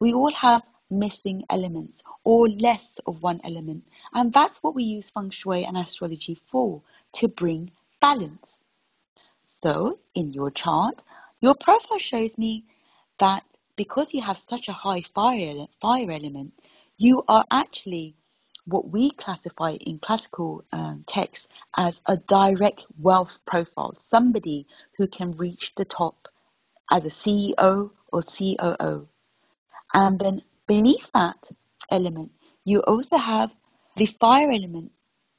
we all have missing elements or less of one element. And that's what we use feng shui and astrology for to bring balance. So, in your chart, your profile shows me that because you have such a high fire, fire element, you are actually what we classify in classical um, texts as a direct wealth profile, somebody who can reach the top as a CEO or COO. And then beneath that element, you also have the fire element,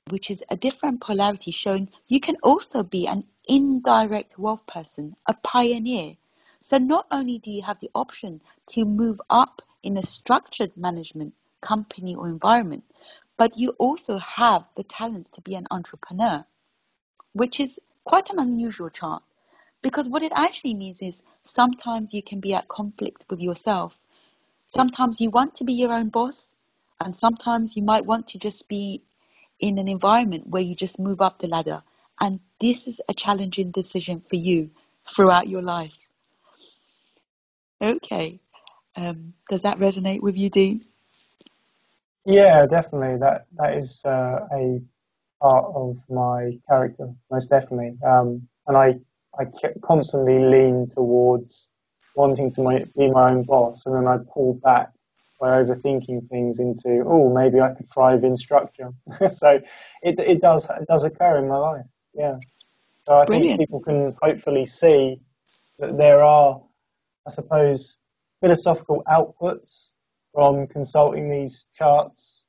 which is a different polarity showing you can also be an indirect wealth person, a pioneer. So not only do you have the option to move up in a structured management company or environment, but you also have the talents to be an entrepreneur, which is quite an unusual chart because what it actually means is sometimes you can be at conflict with yourself. Sometimes you want to be your own boss, and sometimes you might want to just be in an environment where you just move up the ladder. And this is a challenging decision for you throughout your life. Okay. Um, does that resonate with you, Dean? Yeah, definitely. That that is uh, a part of my character, most definitely. Um, and I I constantly lean towards wanting to my, be my own boss, and then I pull back by overthinking things into oh maybe I could thrive in structure. so it it does it does occur in my life. Yeah. So I Brilliant. think people can hopefully see that there are, I suppose, philosophical outputs from consulting these charts?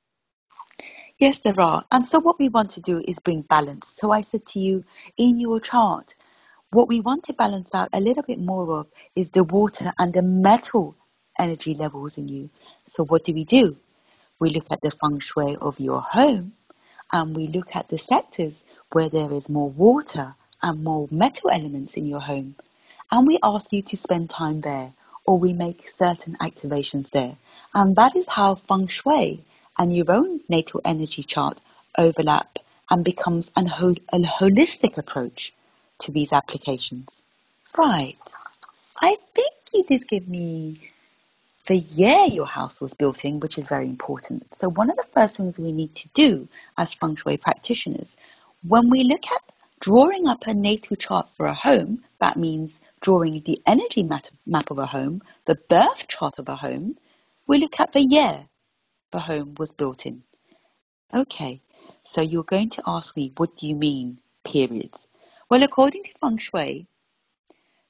Yes, there are. And so, what we want to do is bring balance. So, I said to you, in your chart, what we want to balance out a little bit more of is the water and the metal energy levels in you. So, what do we do? We look at the feng shui of your home and we look at the sectors where there is more water and more metal elements in your home, and we ask you to spend time there or we make certain activations there. And that is how feng shui and your own natal energy chart overlap and becomes an hol- a holistic approach to these applications. Right. I think you did give me the year your house was built in, which is very important. So one of the first things we need to do as feng shui practitioners, when we look at drawing up a natal chart for a home, that means drawing the energy map of a home, the birth chart of a home, we look at the year the home was built in. Okay, so you're going to ask me, what do you mean, periods? Well, according to feng shui,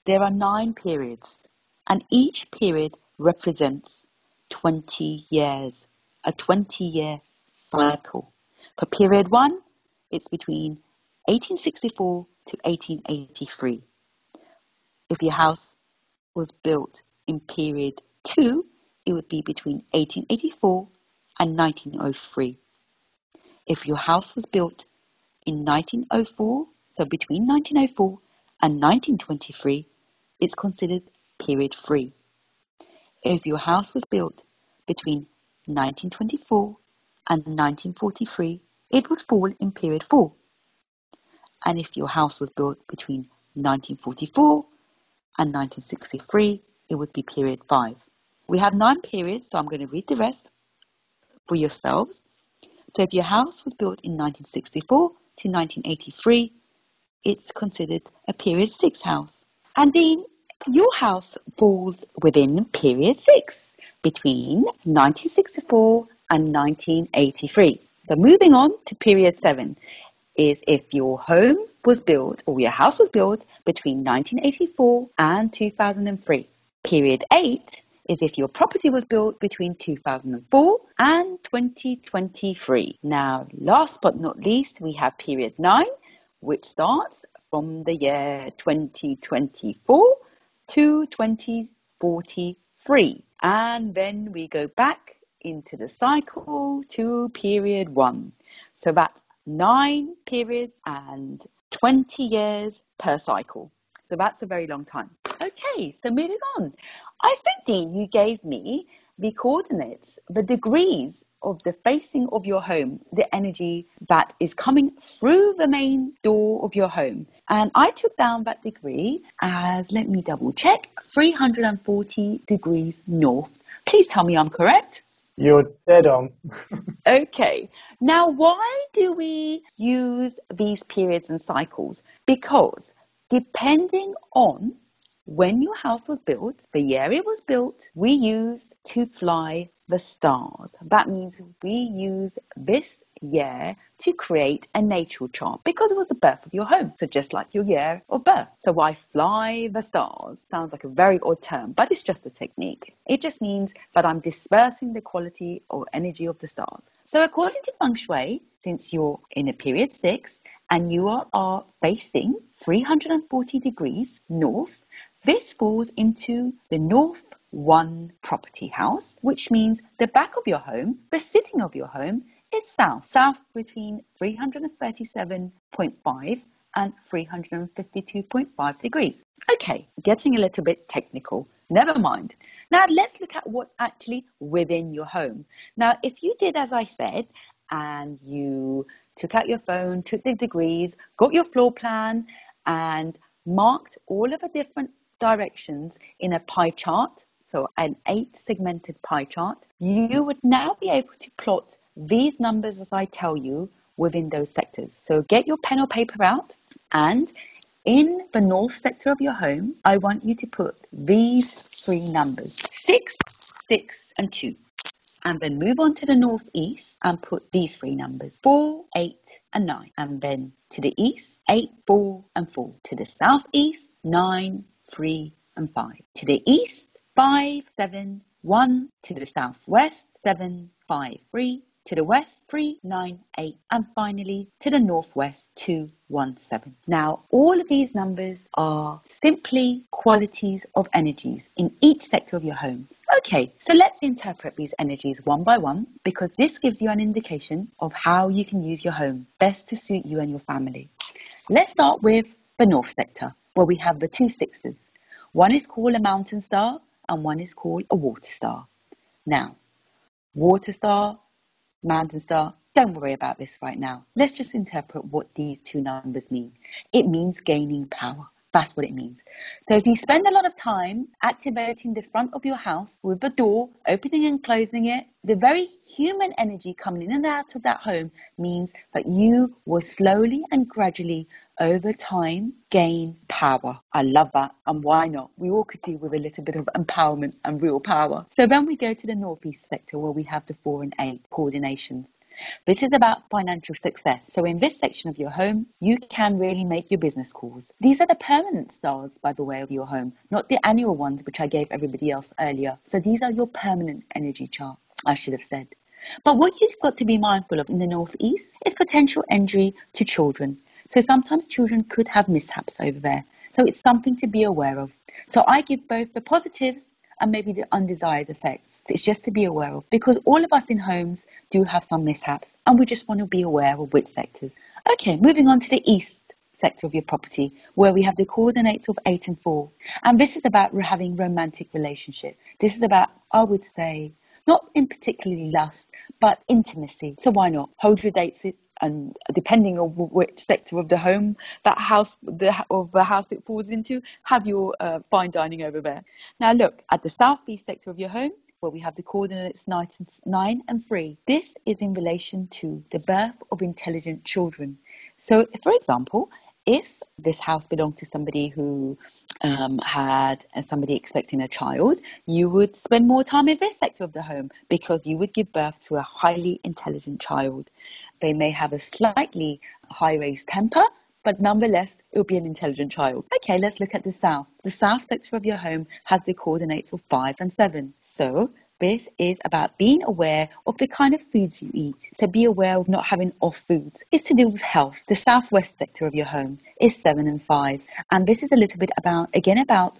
there are nine periods, and each period represents 20 years, a 20 year cycle. For period one, it's between 1864 to 1883. If your house was built in period two, it would be between 1884 and 1903. If your house was built in 1904, so between 1904 and 1923, it's considered period three. If your house was built between 1924 and 1943, it would fall in period four and if your house was built between 1944 and 1963, it would be period 5. We have nine periods, so I'm going to read the rest for yourselves. So if your house was built in 1964 to 1983, it's considered a period 6 house. And Dean, your house falls within period 6 between 1964 and 1983. So moving on to period 7 is if your home was built or your house was built between 1984 and 2003. Period 8 is if your property was built between 2004 and 2023. Now, last but not least, we have period 9, which starts from the year 2024 to 2043. And then we go back into the cycle to period 1. So that's nine periods and 20 years per cycle. So that's a very long time. Okay, so moving on. I think, Dean, you gave me the coordinates, the degrees of the facing of your home, the energy that is coming through the main door of your home. And I took down that degree as, let me double check, 340 degrees north. Please tell me I'm correct. You're dead on. okay. Now, why do we use these periods and cycles? Because depending on when your house was built, the year it was built, we used to fly the stars. That means we use this year to create a natal chart because it was the birth of your home. So just like your year of birth. So why fly the stars? Sounds like a very odd term, but it's just a technique. It just means that I'm dispersing the quality or energy of the stars. So according to feng shui, since you're in a period six and you are, are facing 340 degrees north, this falls into the north one property house, which means the back of your home, the sitting of your home, is south, south between 337.5 and 352.5 degrees. Okay, getting a little bit technical. Never mind. Now let's look at what's actually within your home. Now, if you did as I said, and you took out your phone, took the degrees, got your floor plan, and marked all of the different directions in a pie chart, so an eight segmented pie chart, you would now be able to plot these numbers as I tell you within those sectors. So get your pen or paper out and in the north sector of your home, I want you to put these three numbers, six, six, and two. And then move on to the northeast and put these three numbers, four, eight, and nine. And then to the east, eight, four, and four. To the southeast, nine, three, and five. To the east, five, seven, one. To the southwest, seven, five, three to the west 398, and finally to the northwest 217. Now, all of these numbers are simply qualities of energies in each sector of your home. Okay, so let's interpret these energies one by one because this gives you an indication of how you can use your home best to suit you and your family. Let's start with the north sector where we have the two sixes. One is called a mountain star and one is called a water star. Now, water star, mountain star, don't worry about this right now. Let's just interpret what these two numbers mean. It means gaining power. That's what it means. So if you spend a lot of time activating the front of your house with the door, opening and closing it, the very human energy coming in and out of that home means that you will slowly and gradually over time gain power. I love that. And why not? We all could do with a little bit of empowerment and real power. So then we go to the northeast sector where we have the four and eight coordinations. This is about financial success. So in this section of your home, you can really make your business calls. These are the permanent stars, by the way, of your home, not the annual ones, which I gave everybody else earlier. So these are your permanent energy chart, I should have said. But what you've got to be mindful of in the northeast is potential injury to children. So sometimes children could have mishaps over there. So it's something to be aware of. So I give both the positives and maybe the undesired effects. It's just to be aware of because all of us in homes do have some mishaps and we just want to be aware of which sectors. Okay, moving on to the east sector of your property where we have the coordinates of 8 and 4 and this is about having romantic relationship this is about i would say not in particularly lust but intimacy so why not hold your dates and depending on which sector of the home that house the of the house it falls into have your uh, fine dining over there. Now look at the southeast sector of your home where we have the coordinates 9 and 3 this is in relation to the birth of intelligent children. So for example if this house belonged to somebody who um, had uh, somebody expecting a child, you would spend more time in this sector of the home because you would give birth to a highly intelligent child. They may have a slightly high raised temper, but nonetheless, it will be an intelligent child. Okay, let's look at the south. The south sector of your home has the coordinates of 5 and 7. So, this is about being aware of the kind of foods you eat. So be aware of not having off foods. It's to do with health. The southwest sector of your home is 7 and 5. And this is a little bit about, again, about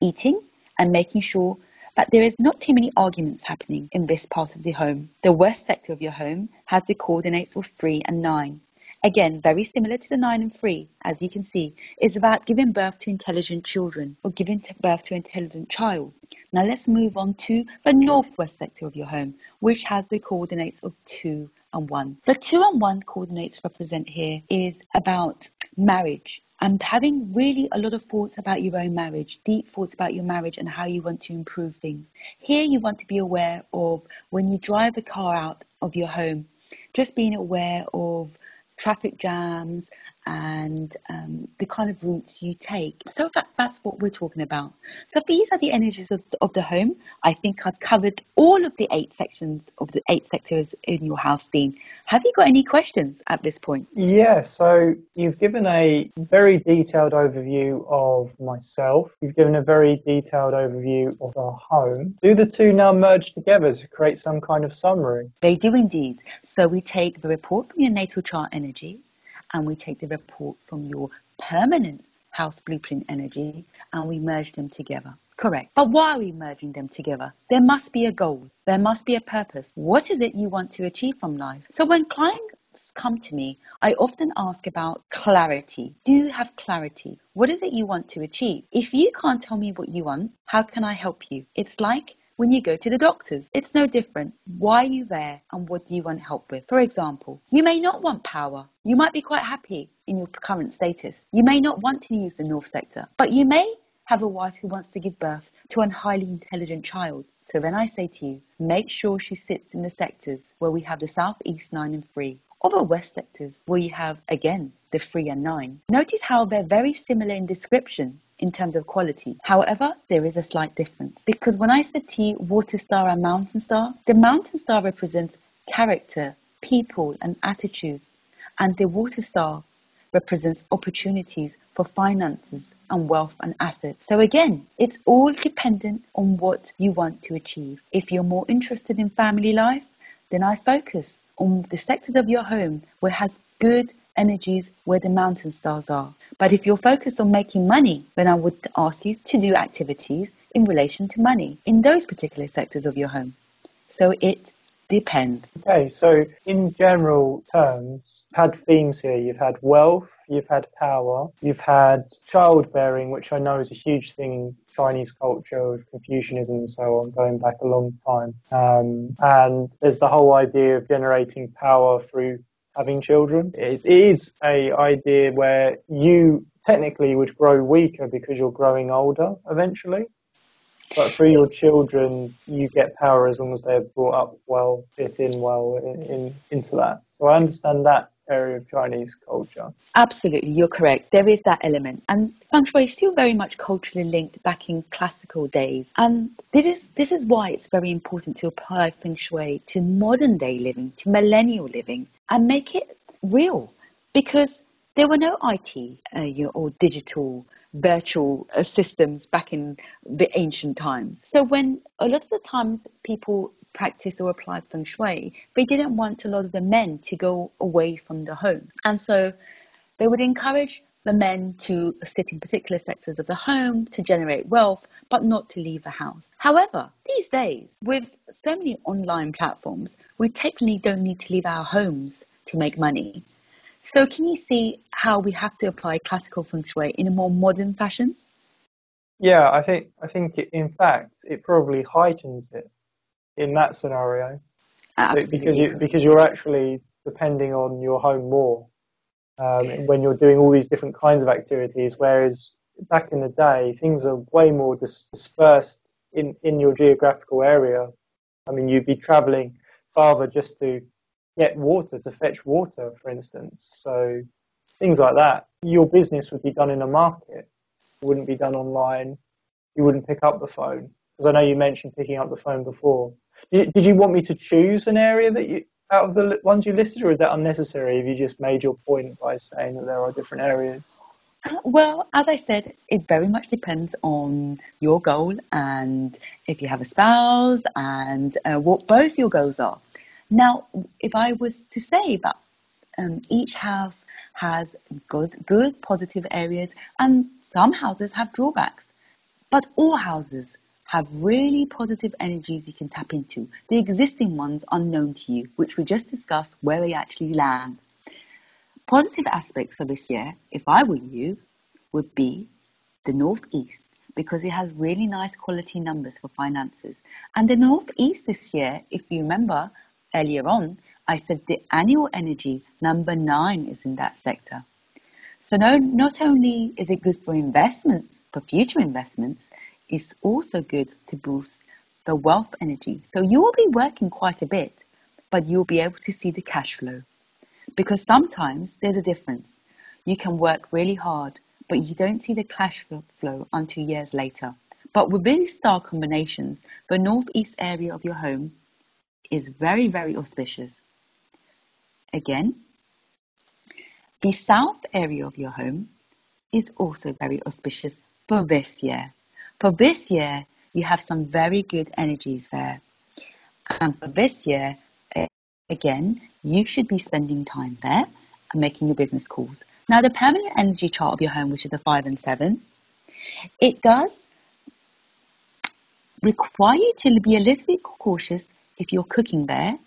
eating and making sure that there is not too many arguments happening in this part of the home. The west sector of your home has the coordinates of 3 and 9. Again, very similar to the 9 and 3, as you can see, is about giving birth to intelligent children or giving birth to an intelligent child. Now let's move on to the northwest sector of your home, which has the coordinates of 2 and 1. The 2 and 1 coordinates represent here is about marriage, and having really a lot of thoughts about your own marriage, deep thoughts about your marriage and how you want to improve things. Here, you want to be aware of when you drive a car out of your home, just being aware of traffic jams and um, the kind of routes you take. So that, that's what we're talking about. So these are the energies of, of the home. I think I've covered all of the eight sections of the eight sectors in your house theme. Have you got any questions at this point? Yeah, so you've given a very detailed overview of myself. You've given a very detailed overview of our home. Do the two now merge together to create some kind of summary? They do indeed. So we take the report from your natal chart energy and we take the report from your permanent house blueprint energy and we merge them together. Correct. But why are we merging them together? There must be a goal. There must be a purpose. What is it you want to achieve from life? So when clients come to me, I often ask about clarity. Do you have clarity? What is it you want to achieve? If you can't tell me what you want, how can I help you? It's like when you go to the doctors. It's no different. Why are you there and what do you want help with? For example, you may not want power. You might be quite happy in your current status. You may not want to use the North sector, but you may have a wife who wants to give birth to a highly intelligent child. So then I say to you, make sure she sits in the sectors where we have the South, East, 9 and 3, or the West sectors where you have, again, the 3 and 9. Notice how they're very similar in description, in terms of quality. However, there is a slight difference because when I said you water star and mountain star, the mountain star represents character, people, and attitudes, and the water star represents opportunities for finances and wealth and assets. So again, it's all dependent on what you want to achieve. If you're more interested in family life, then I focus on the sectors of your home where has good energies where the mountain stars are. But if you're focused on making money, then I would ask you to do activities in relation to money in those particular sectors of your home. So it depends. Okay, so in general terms, had themes here. You've had wealth, you've had power, you've had childbearing, which I know is a huge thing in Chinese culture Confucianism and so on, going back a long time. Um, and there's the whole idea of generating power through having children. It is, a idea where you technically would grow weaker because you're growing older eventually. But through your children, you get power as long as they're brought up well, fit in well in, in, into that. So I understand that area of Chinese culture. Absolutely, you're correct. There is that element. And feng shui is still very much culturally linked back in classical days. And this is, this is why it's very important to apply feng shui to modern day living, to millennial living, and make it real. Because there were no IT uh, or digital virtual uh, systems back in the ancient times. So when a lot of the times people practice or apply feng shui, they didn't want a lot of the men to go away from the home. And so they would encourage the men to sit in particular sectors of the home to generate wealth, but not to leave the house. However, these days, with so many online platforms, we technically don't need to leave our homes to make money. So can you see how we have to apply classical feng shui in a more modern fashion? Yeah, I think I think it, in fact it probably heightens it in that scenario Absolutely. because you because you're actually depending on your home more um, when you're doing all these different kinds of activities. Whereas back in the day, things are way more dis- dispersed in in your geographical area. I mean, you'd be traveling farther just to get water to fetch water, for instance. So things like that. Your business would be done in a market. It wouldn't be done online. You wouldn't pick up the phone because I know you mentioned picking up the phone before. Did, did you want me to choose an area that you out of the ones you listed, or is that unnecessary? Have you just made your point by saying that there are different areas? Uh, well, as I said, it very much depends on your goal and if you have a spouse and uh, what both your goals are. Now, if I was to say that um, each house has good, good positive areas and some houses have drawbacks, but all houses have really positive energies you can tap into. The existing ones unknown to you, which we just discussed where they actually land. Positive aspects for this year, if I were you, would be the Northeast because it has really nice quality numbers for finances. And the Northeast this year, if you remember, earlier on, I said the annual energy number nine is in that sector. So no, not only is it good for investments, for future investments, it's also good to boost the wealth energy. So you will be working quite a bit, but you'll be able to see the cash flow. Because sometimes there's a difference. You can work really hard, but you don't see the cash flow until years later. But with these star combinations, the northeast area of your home is very, very auspicious. Again, the south area of your home is also very auspicious for this year. For this year, you have some very good energies there. And for this year, again, you should be spending time there and making your business calls. Now, the permanent energy chart of your home, which is a 5 and 7, it does require you to be a little bit cautious if you're cooking there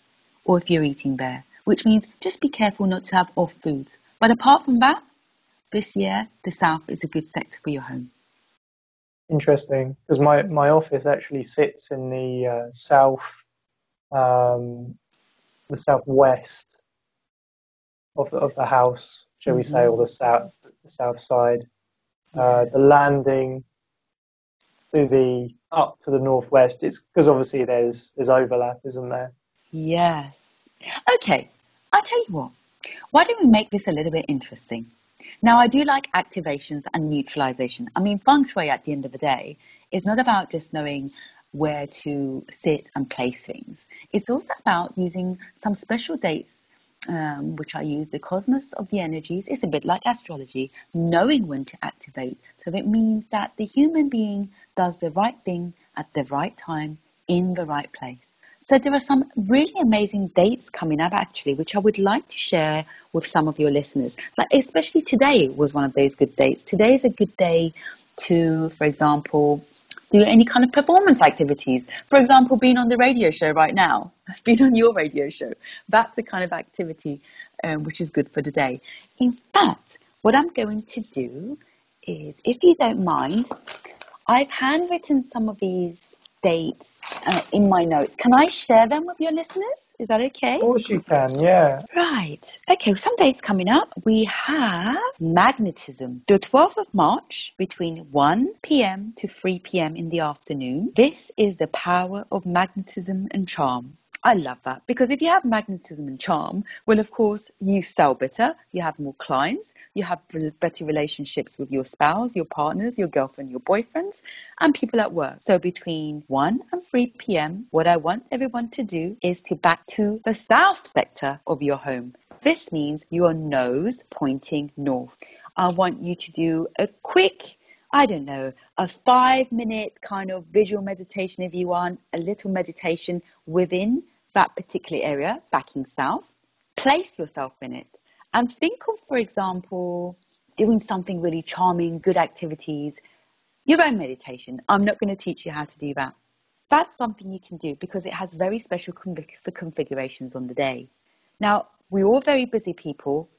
or if you're eating there, which means just be careful not to have off foods. But apart from that, this year the south is a good sector for your home. Interesting, because my, my office actually sits in the uh, south, um, the southwest of the, of the house, shall mm-hmm. we say, or the south, the south side. Uh, the landing to the up to the northwest, it's because obviously there's there's overlap, isn't there? Yes. Okay, I'll tell you what. Why don't we make this a little bit interesting? Now, I do like activations and neutralization. I mean, feng shui at the end of the day is not about just knowing where to sit and place things. It's also about using some special dates um, which I use the cosmos of the energies. It's a bit like astrology, knowing when to activate. So it means that the human being does the right thing at the right time in the right place. So there are some really amazing dates coming up actually, which I would like to share with some of your listeners. Like especially today was one of those good dates. Today is a good day to, for example, do any kind of performance activities. For example, being on the radio show right now, being on your radio show. That's the kind of activity um, which is good for today. In fact, what I'm going to do is, if you don't mind, I've handwritten some of these dates uh, in my notes. Can I share them with your listeners? Is that okay? Of course you can, yeah. Right. Okay, some dates coming up. We have magnetism. The 12th of March between 1 p.m. to 3 p.m. in the afternoon. This is the power of magnetism and charm. I love that because if you have magnetism and charm, well, of course, you sell better, you have more clients, you have better relationships with your spouse, your partners, your girlfriend, your boyfriends, and people at work. So between 1 and 3 p.m., what I want everyone to do is to back to the south sector of your home. This means your nose pointing north. I want you to do a quick I don't know, a five minute kind of visual meditation if you want, a little meditation within that particular area, backing south, place yourself in it and think of, for example, doing something really charming, good activities, your own meditation. I'm not going to teach you how to do that. That's something you can do because it has very special configurations on the day. Now, we're all very busy people.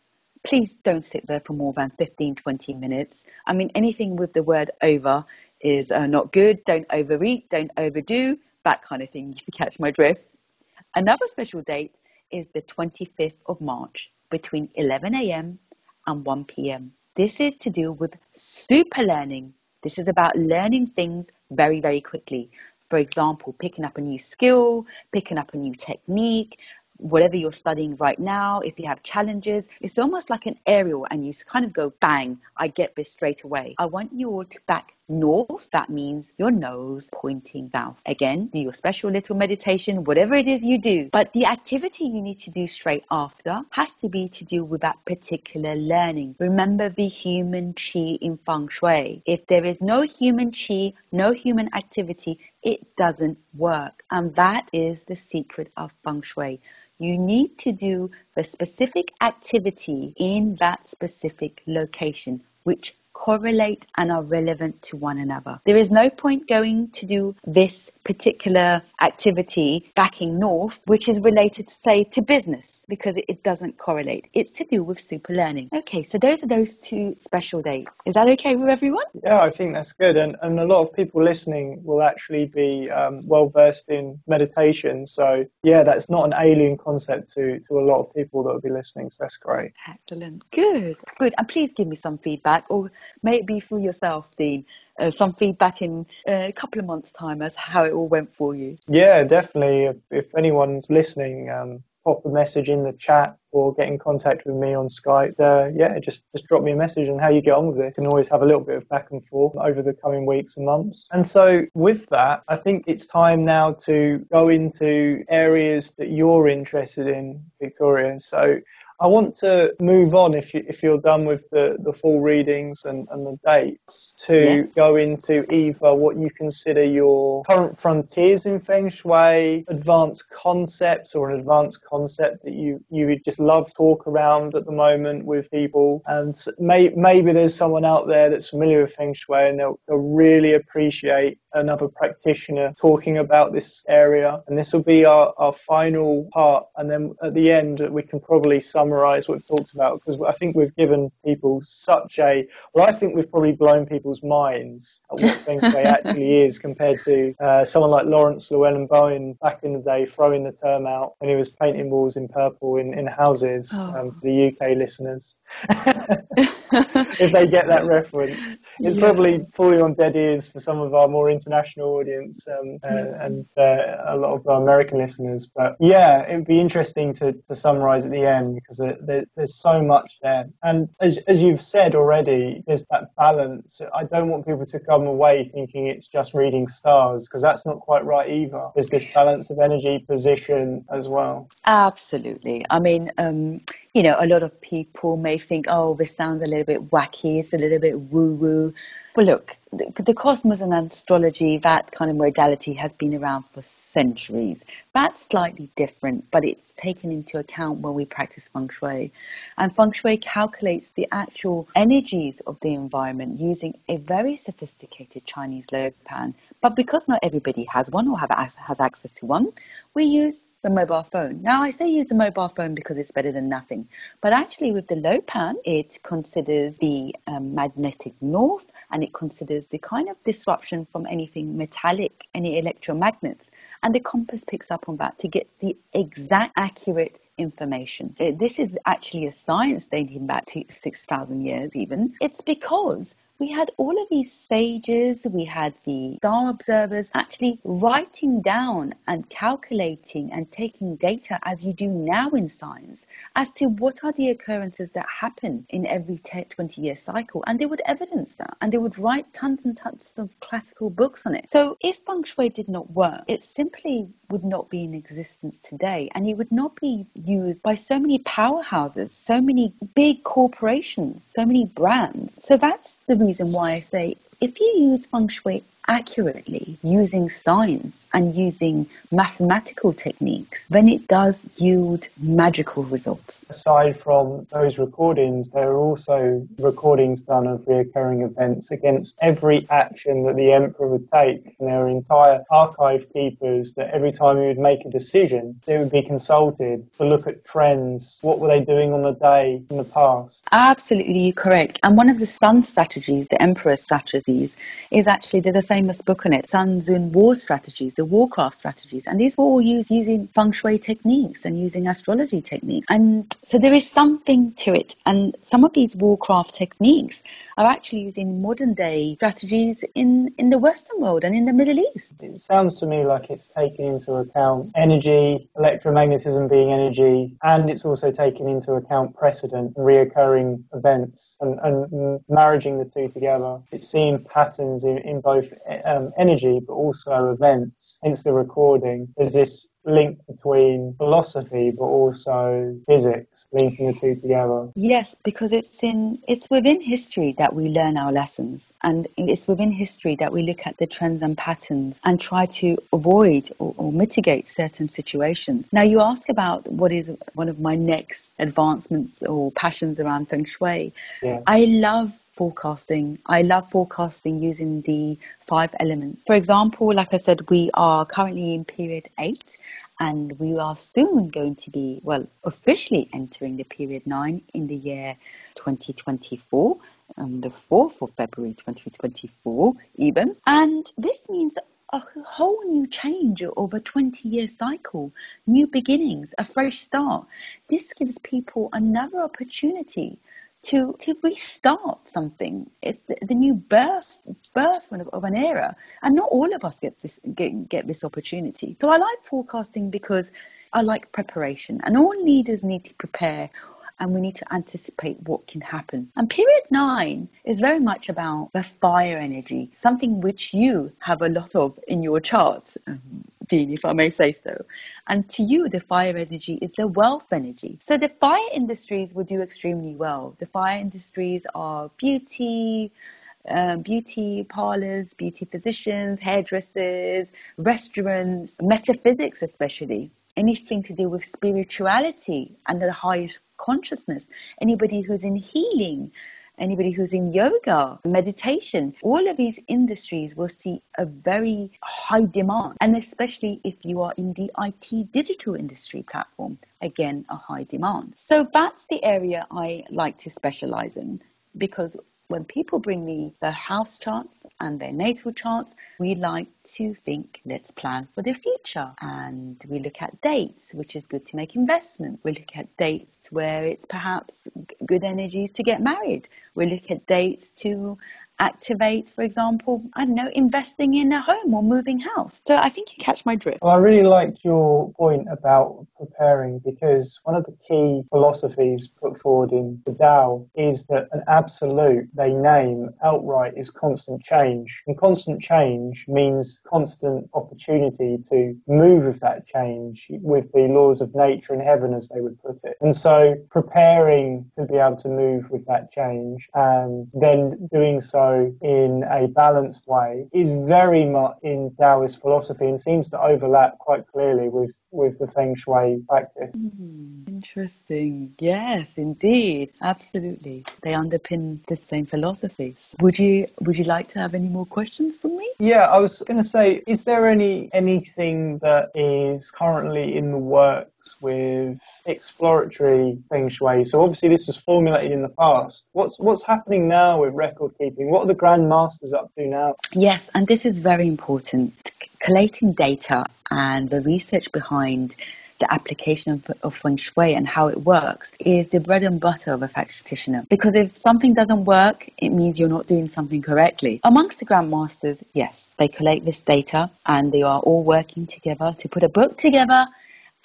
Please don't sit there for more than 15, 20 minutes. I mean, anything with the word over is uh, not good. Don't overeat, don't overdo, that kind of thing, you catch my drift. Another special date is the 25th of March between 11 a.m. and 1 p.m. This is to do with super learning. This is about learning things very, very quickly. For example, picking up a new skill, picking up a new technique, whatever you're studying right now, if you have challenges, it's almost like an aerial and you kind of go bang, I get this straight away. I want you all to back north. That means your nose pointing south. Again, do your special little meditation, whatever it is you do. But the activity you need to do straight after has to be to do with that particular learning. Remember the human chi in feng shui. If there is no human chi, no human activity, it doesn't work. And that is the secret of feng shui you need to do the specific activity in that specific location, which correlate and are relevant to one another. There is no point going to do this particular activity backing north, which is related, to say, to business, because it, doesn't correlate. It's to do with super learning. Okay, so those are those two special dates. Is that okay with everyone? Yeah, I think that's good. And, and a lot of people listening will actually be um, well versed in meditation. So, yeah, that's not an alien concept to, to a lot of people that will be listening. So, that's great. Excellent. Good. Good. And please give me some feedback or may it be for yourself, Dean, uh, some feedback in uh, a couple of months' time as how it all went for you. Yeah, definitely. If, if anyone's listening, um, pop a message in the chat or get in contact with me on Skype. Uh, yeah, just just drop me a message and how you get on with it. Can always have a little bit of back and forth over the coming weeks and months. And so with that, I think it's time now to go into areas that you're interested in, Victoria. So I want to move on, if, you, if you're done with the, the full readings and, and the dates, to yeah. go into either what you consider your current frontiers in Feng Shui, advanced concepts, or an advanced concept that you, you would just love to talk around at the moment with people. And may, maybe there's someone out there that's familiar with Feng Shui and they'll, they'll really appreciate another practitioner talking about this area. And this will be our, our final part. And then at the end, we can probably summarize what we've talked about because I think we've given people such a, well, I think we've probably blown people's minds at what Feng actually is compared to uh, someone like Laurence Llewelyn Bowen back in the day throwing the term out when he was painting walls in purple in, in houses oh. um, for the UK listeners. if they get that reference. It's yeah. probably falling on dead ears for some of our more international audience um, uh, and uh, a lot of our American listeners. But yeah, it would be interesting to, to summarize at the end because there, there's so much there. And as, as you've said already, there's that balance. I don't want people to come away thinking it's just reading stars because that's not quite right either. There's this balance of energy, position as well. Absolutely. I mean, um, you know, a lot of people may think, oh, this sounds a little bit wacky, it's a little bit woo woo. Well, look, the, the cosmos and astrology, that kind of modality has been around for centuries. That's slightly different, but it's taken into account when we practice feng shui. And feng shui calculates the actual energies of the environment using a very sophisticated Chinese lo pan. But because not everybody has one or have, has access to one, we use the mobile phone. Now, I say use the mobile phone because it's better than nothing, but actually, with the luopan, it considers the um, magnetic north and it considers the kind of disruption from anything metallic, any electromagnets. And the compass picks up on that to get the exact accurate information. This is actually a science dating back to 6,000 years, even. It's because we had all of these sages, we had the star observers actually writing down and calculating and taking data as you do now in science as to what are the occurrences that happen in every 10, 20 year cycle. And they would evidence that and they would write tons and tons of classical books on it. So if feng shui did not work, it simply would not be in existence today and it would not be used by so many powerhouses, so many big corporations, so many brands. So that's the reason why I say if you use feng shui accurately using science and using mathematical techniques, then it does yield magical results. Aside from those recordings, there are also recordings done of reoccurring events against every action that the emperor would take. And there are entire archive keepers that every time he would make a decision, they would be consulted to look at trends. What were they doing on the day in the past? Absolutely correct. And one of the Sun strategies, the emperor strategies, is actually there's a famous book on it, Sun Tzu War Strategies, the warcraft strategies. And these were all used using feng shui techniques and using astrology techniques. And so there is something to it. And some of these warcraft techniques are actually using modern day strategies in, in the Western world and in the Middle East. It sounds to me like it's taking into account energy, electromagnetism being energy, and it's also taking into account precedent reoccurring events and, and marrying the two together. It's seeing patterns in, in both um, energy but also events. Hence the recording. is this link between philosophy but also physics, linking the two together. Yes, because it's in it's within history that we learn our lessons, and it's within history that we look at the trends and patterns and try to avoid or, or mitigate certain situations. Now, you ask about what is one of my next advancements or passions around feng shui. Yeah. I love forecasting. I love forecasting using the five elements. For example, like I said, we are currently in period eight and we are soon going to be, well, officially entering the period nine in the year 2024, on um, the 4th of February 2024, even. And this means a whole new change over a 20 year cycle, new beginnings, a fresh start. This gives people another opportunity to to restart something. It's the, the new birth birth of, an era, and not all of us get this get, get this opportunity. So I like forecasting because I like preparation, and all leaders need to prepare and we need to anticipate what can happen. And period nine is very much about the fire energy, something which you have a lot of in your chart, um, Dean, if I may say so. And to you, the fire energy is the wealth energy. So the fire industries will do extremely well. The fire industries are beauty, um, beauty parlors, beauty physicians, hairdressers, restaurants, metaphysics, especially anything to do with spirituality and the highest consciousness, anybody who's in healing, anybody who's in yoga, meditation, all of these industries will see a very high demand. And especially if you are in the IT digital industry platform, again, a high demand. So that's the area I like to specialize in because when people bring me their house charts and their natal charts, we like to think, let's plan for the future. And we look at dates, which is good to make investment. We look at dates where it's perhaps good energies to get married. We look at dates to activate, for example, I don't know, investing in a home or moving house. So I think you catch my drift. Well, I really liked your point about preparing because one of the key philosophies put forward in the Tao is that an absolute they name outright is constant change. And constant change means constant opportunity to move with that change with the laws of nature and heaven, as they would put it. And so preparing to be able to move with that change and then doing so in a balanced way is very much in Taoist philosophy and seems to overlap quite clearly with with the feng shui practice. Mm, interesting. Yes, indeed. Absolutely. They underpin the same philosophies. Would you would you like to have any more questions for me? Yeah, I was going to say is there any anything that is currently in the works with exploratory feng shui? So obviously this was formulated in the past. What's what's happening now with record keeping? What are the grandmasters up to now? Yes, and this is very important collating data and the research behind the application of, feng shui and how it works is the bread and butter of a practitioner. Because if something doesn't work, it means you're not doing something correctly. Amongst the grandmasters, yes, they collate this data and they are all working together to put a book together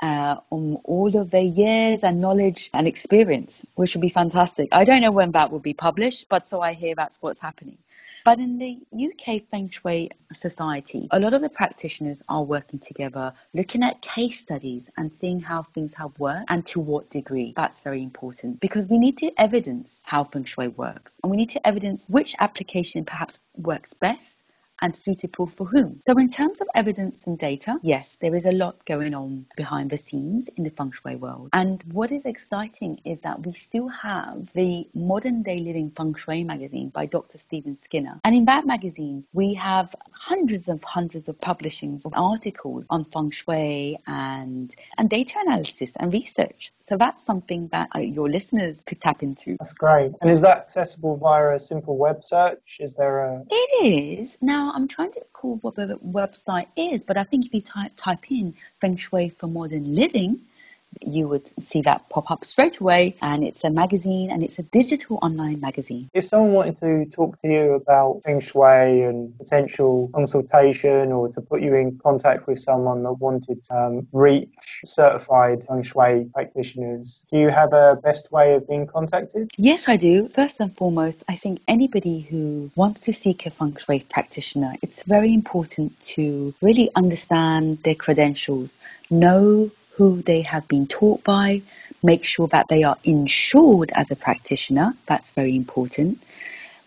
uh, on all of their years and knowledge and experience, which would be fantastic. I don't know when that will be published, but so I hear that's what's happening. But in the UK Feng Shui Society, a lot of the practitioners are working together, looking at case studies and seeing how things have worked and to what degree. That's very important because we need to evidence how Feng Shui works and we need to evidence which application perhaps works best and suitable for whom. So, in terms of evidence and data, yes, there is a lot going on behind the scenes in the feng shui world. And what is exciting is that we still have the Modern Day Living Feng Shui magazine by Dr. Stephen Skinner. And in that magazine, we have hundreds and hundreds of publishings of articles on feng shui and, and data analysis and research. So that's something that uh, your listeners could tap into. That's great. And is that accessible via a simple web search? Is there a? It is. Now I'm trying to recall what the website is, but I think if you type type in Feng Shui for Modern Living, you would see that pop up straight away. And it's a magazine and it's a digital online magazine. If someone wanted to talk to you about Feng Shui and potential consultation or to put you in contact with someone that wanted to um, reach certified Feng Shui practitioners, do you have a best way of being contacted? Yes, I do. First and foremost, I think anybody who wants to seek a Feng Shui practitioner, it's very important to really understand their credentials, know who they have been taught by, make sure that they are insured as a practitioner, that's very important.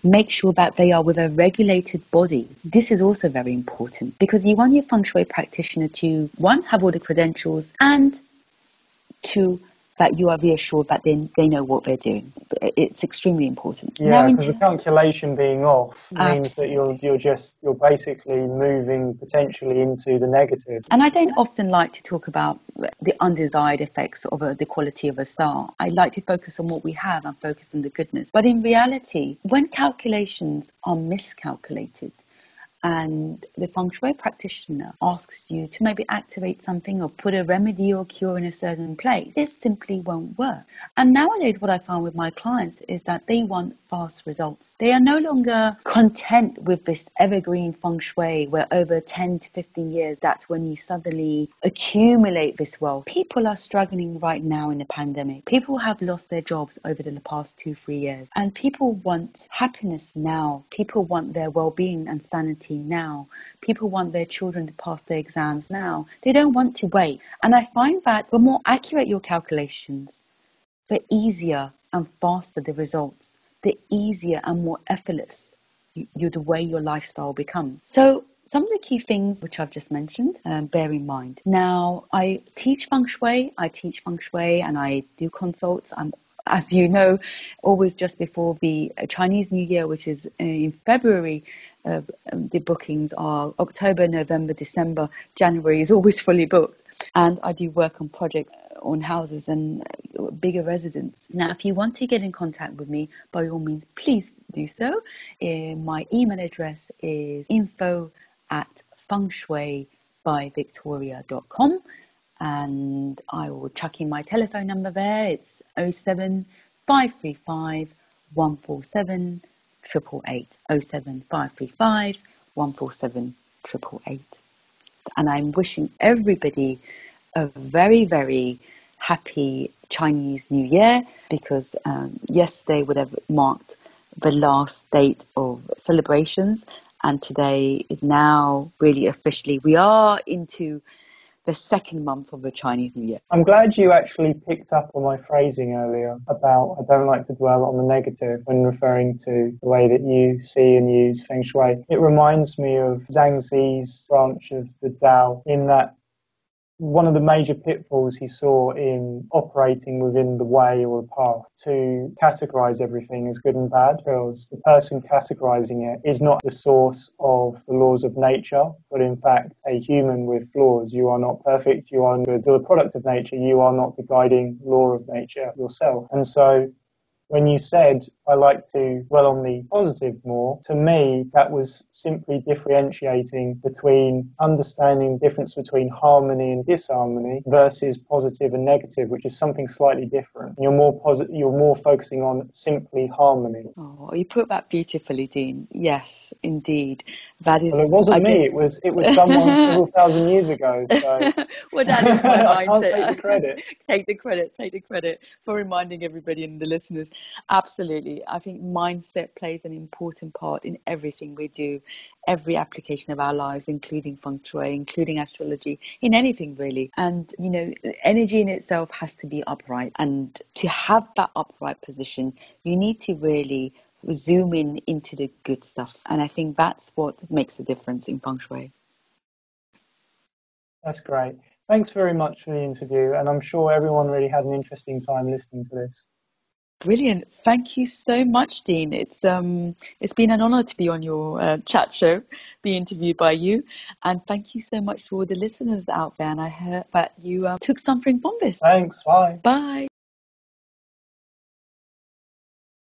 Make sure that they are with a regulated body. This is also very important because you want your feng shui practitioner to, one, have all the credentials and to that you are reassured that they, they know what they're doing. It's extremely important. Yeah, because the calculation being off means absolutely. that you're you're just you're basically moving potentially into the negative. And I don't often like to talk about the undesired effects of a, the quality of a star. I like to focus on what we have and focus on the goodness. But in reality, when calculations are miscalculated, and the feng shui practitioner asks you to maybe activate something or put a remedy or cure in a certain place, this simply won't work. And nowadays, what I find with my clients is that they want fast results. They are no longer content with this evergreen feng shui where over 10 to 15 years, that's when you suddenly accumulate this wealth. People are struggling right now in the pandemic. People have lost their jobs over the past two, three years. And people want happiness now. People want their well being and sanity now. People want their children to pass their exams now. They don't want to wait. And I find that the more accurate your calculations, the easier and faster the results, the easier and more effortless you, the way your lifestyle becomes. So some of the key things which I've just mentioned, um, bear in mind. Now, I teach feng shui, I teach feng shui, and I do consults. I'm as you know, always just before the Chinese New Year, which is in February. Uh, the bookings are October, November, December, January is always fully booked. And I do work on projects on houses and bigger residents. Now, if you want to get in contact with me, by all means, please do so. Uh, my email address is info at fengshuibyvictoria.com and I will chuck in my telephone number there. It's 07 535 147 888. 07 535 147 888. And I'm wishing everybody a very, very happy Chinese New Year because um, yesterday would have marked the last date of celebrations and today is now really officially we are into the second month of the Chinese New Year. I'm glad you actually picked up on my phrasing earlier about I don't like to dwell on the negative when referring to the way that you see and use Feng Shui. It reminds me of Zhuang Zi's branch of the Tao in that one of the major pitfalls he saw in operating within the way or the path to categorize everything as good and bad because the person categorizing it is not the source of the laws of nature, but in fact a human with flaws. You are not perfect, you are the product of nature, you are not the guiding law of nature yourself. And so when you said I like to dwell on the positive more, to me that was simply differentiating between understanding the difference between harmony and disharmony versus positive and negative, which is something slightly different. You're more positive. You're more focusing on simply harmony. Oh, you put that beautifully, Dean. Yes, indeed. That is. Well, it wasn't me. It was it was someone several thousand years ago. So. well, that is my mindset. I can't take the credit. take the credit. Take the credit for reminding everybody and the listeners Absolutely. I think mindset plays an important part in everything we do, every application of our lives, including feng shui, including astrology, in anything really. And, you know, energy in itself has to be upright. And to have that upright position, you need to really zoom in into the good stuff. And I think that's what makes a difference in feng shui. That's great. Thanks very much for the interview, and I'm sure everyone really had an interesting time listening to this. Brilliant. Thank you so much, Dean. It's um it's been an honor to be on your uh, chat show, be interviewed by you, and thank you so much for the listeners out there. And I heard that you uh, took something from this. Thanks. Bye. Bye.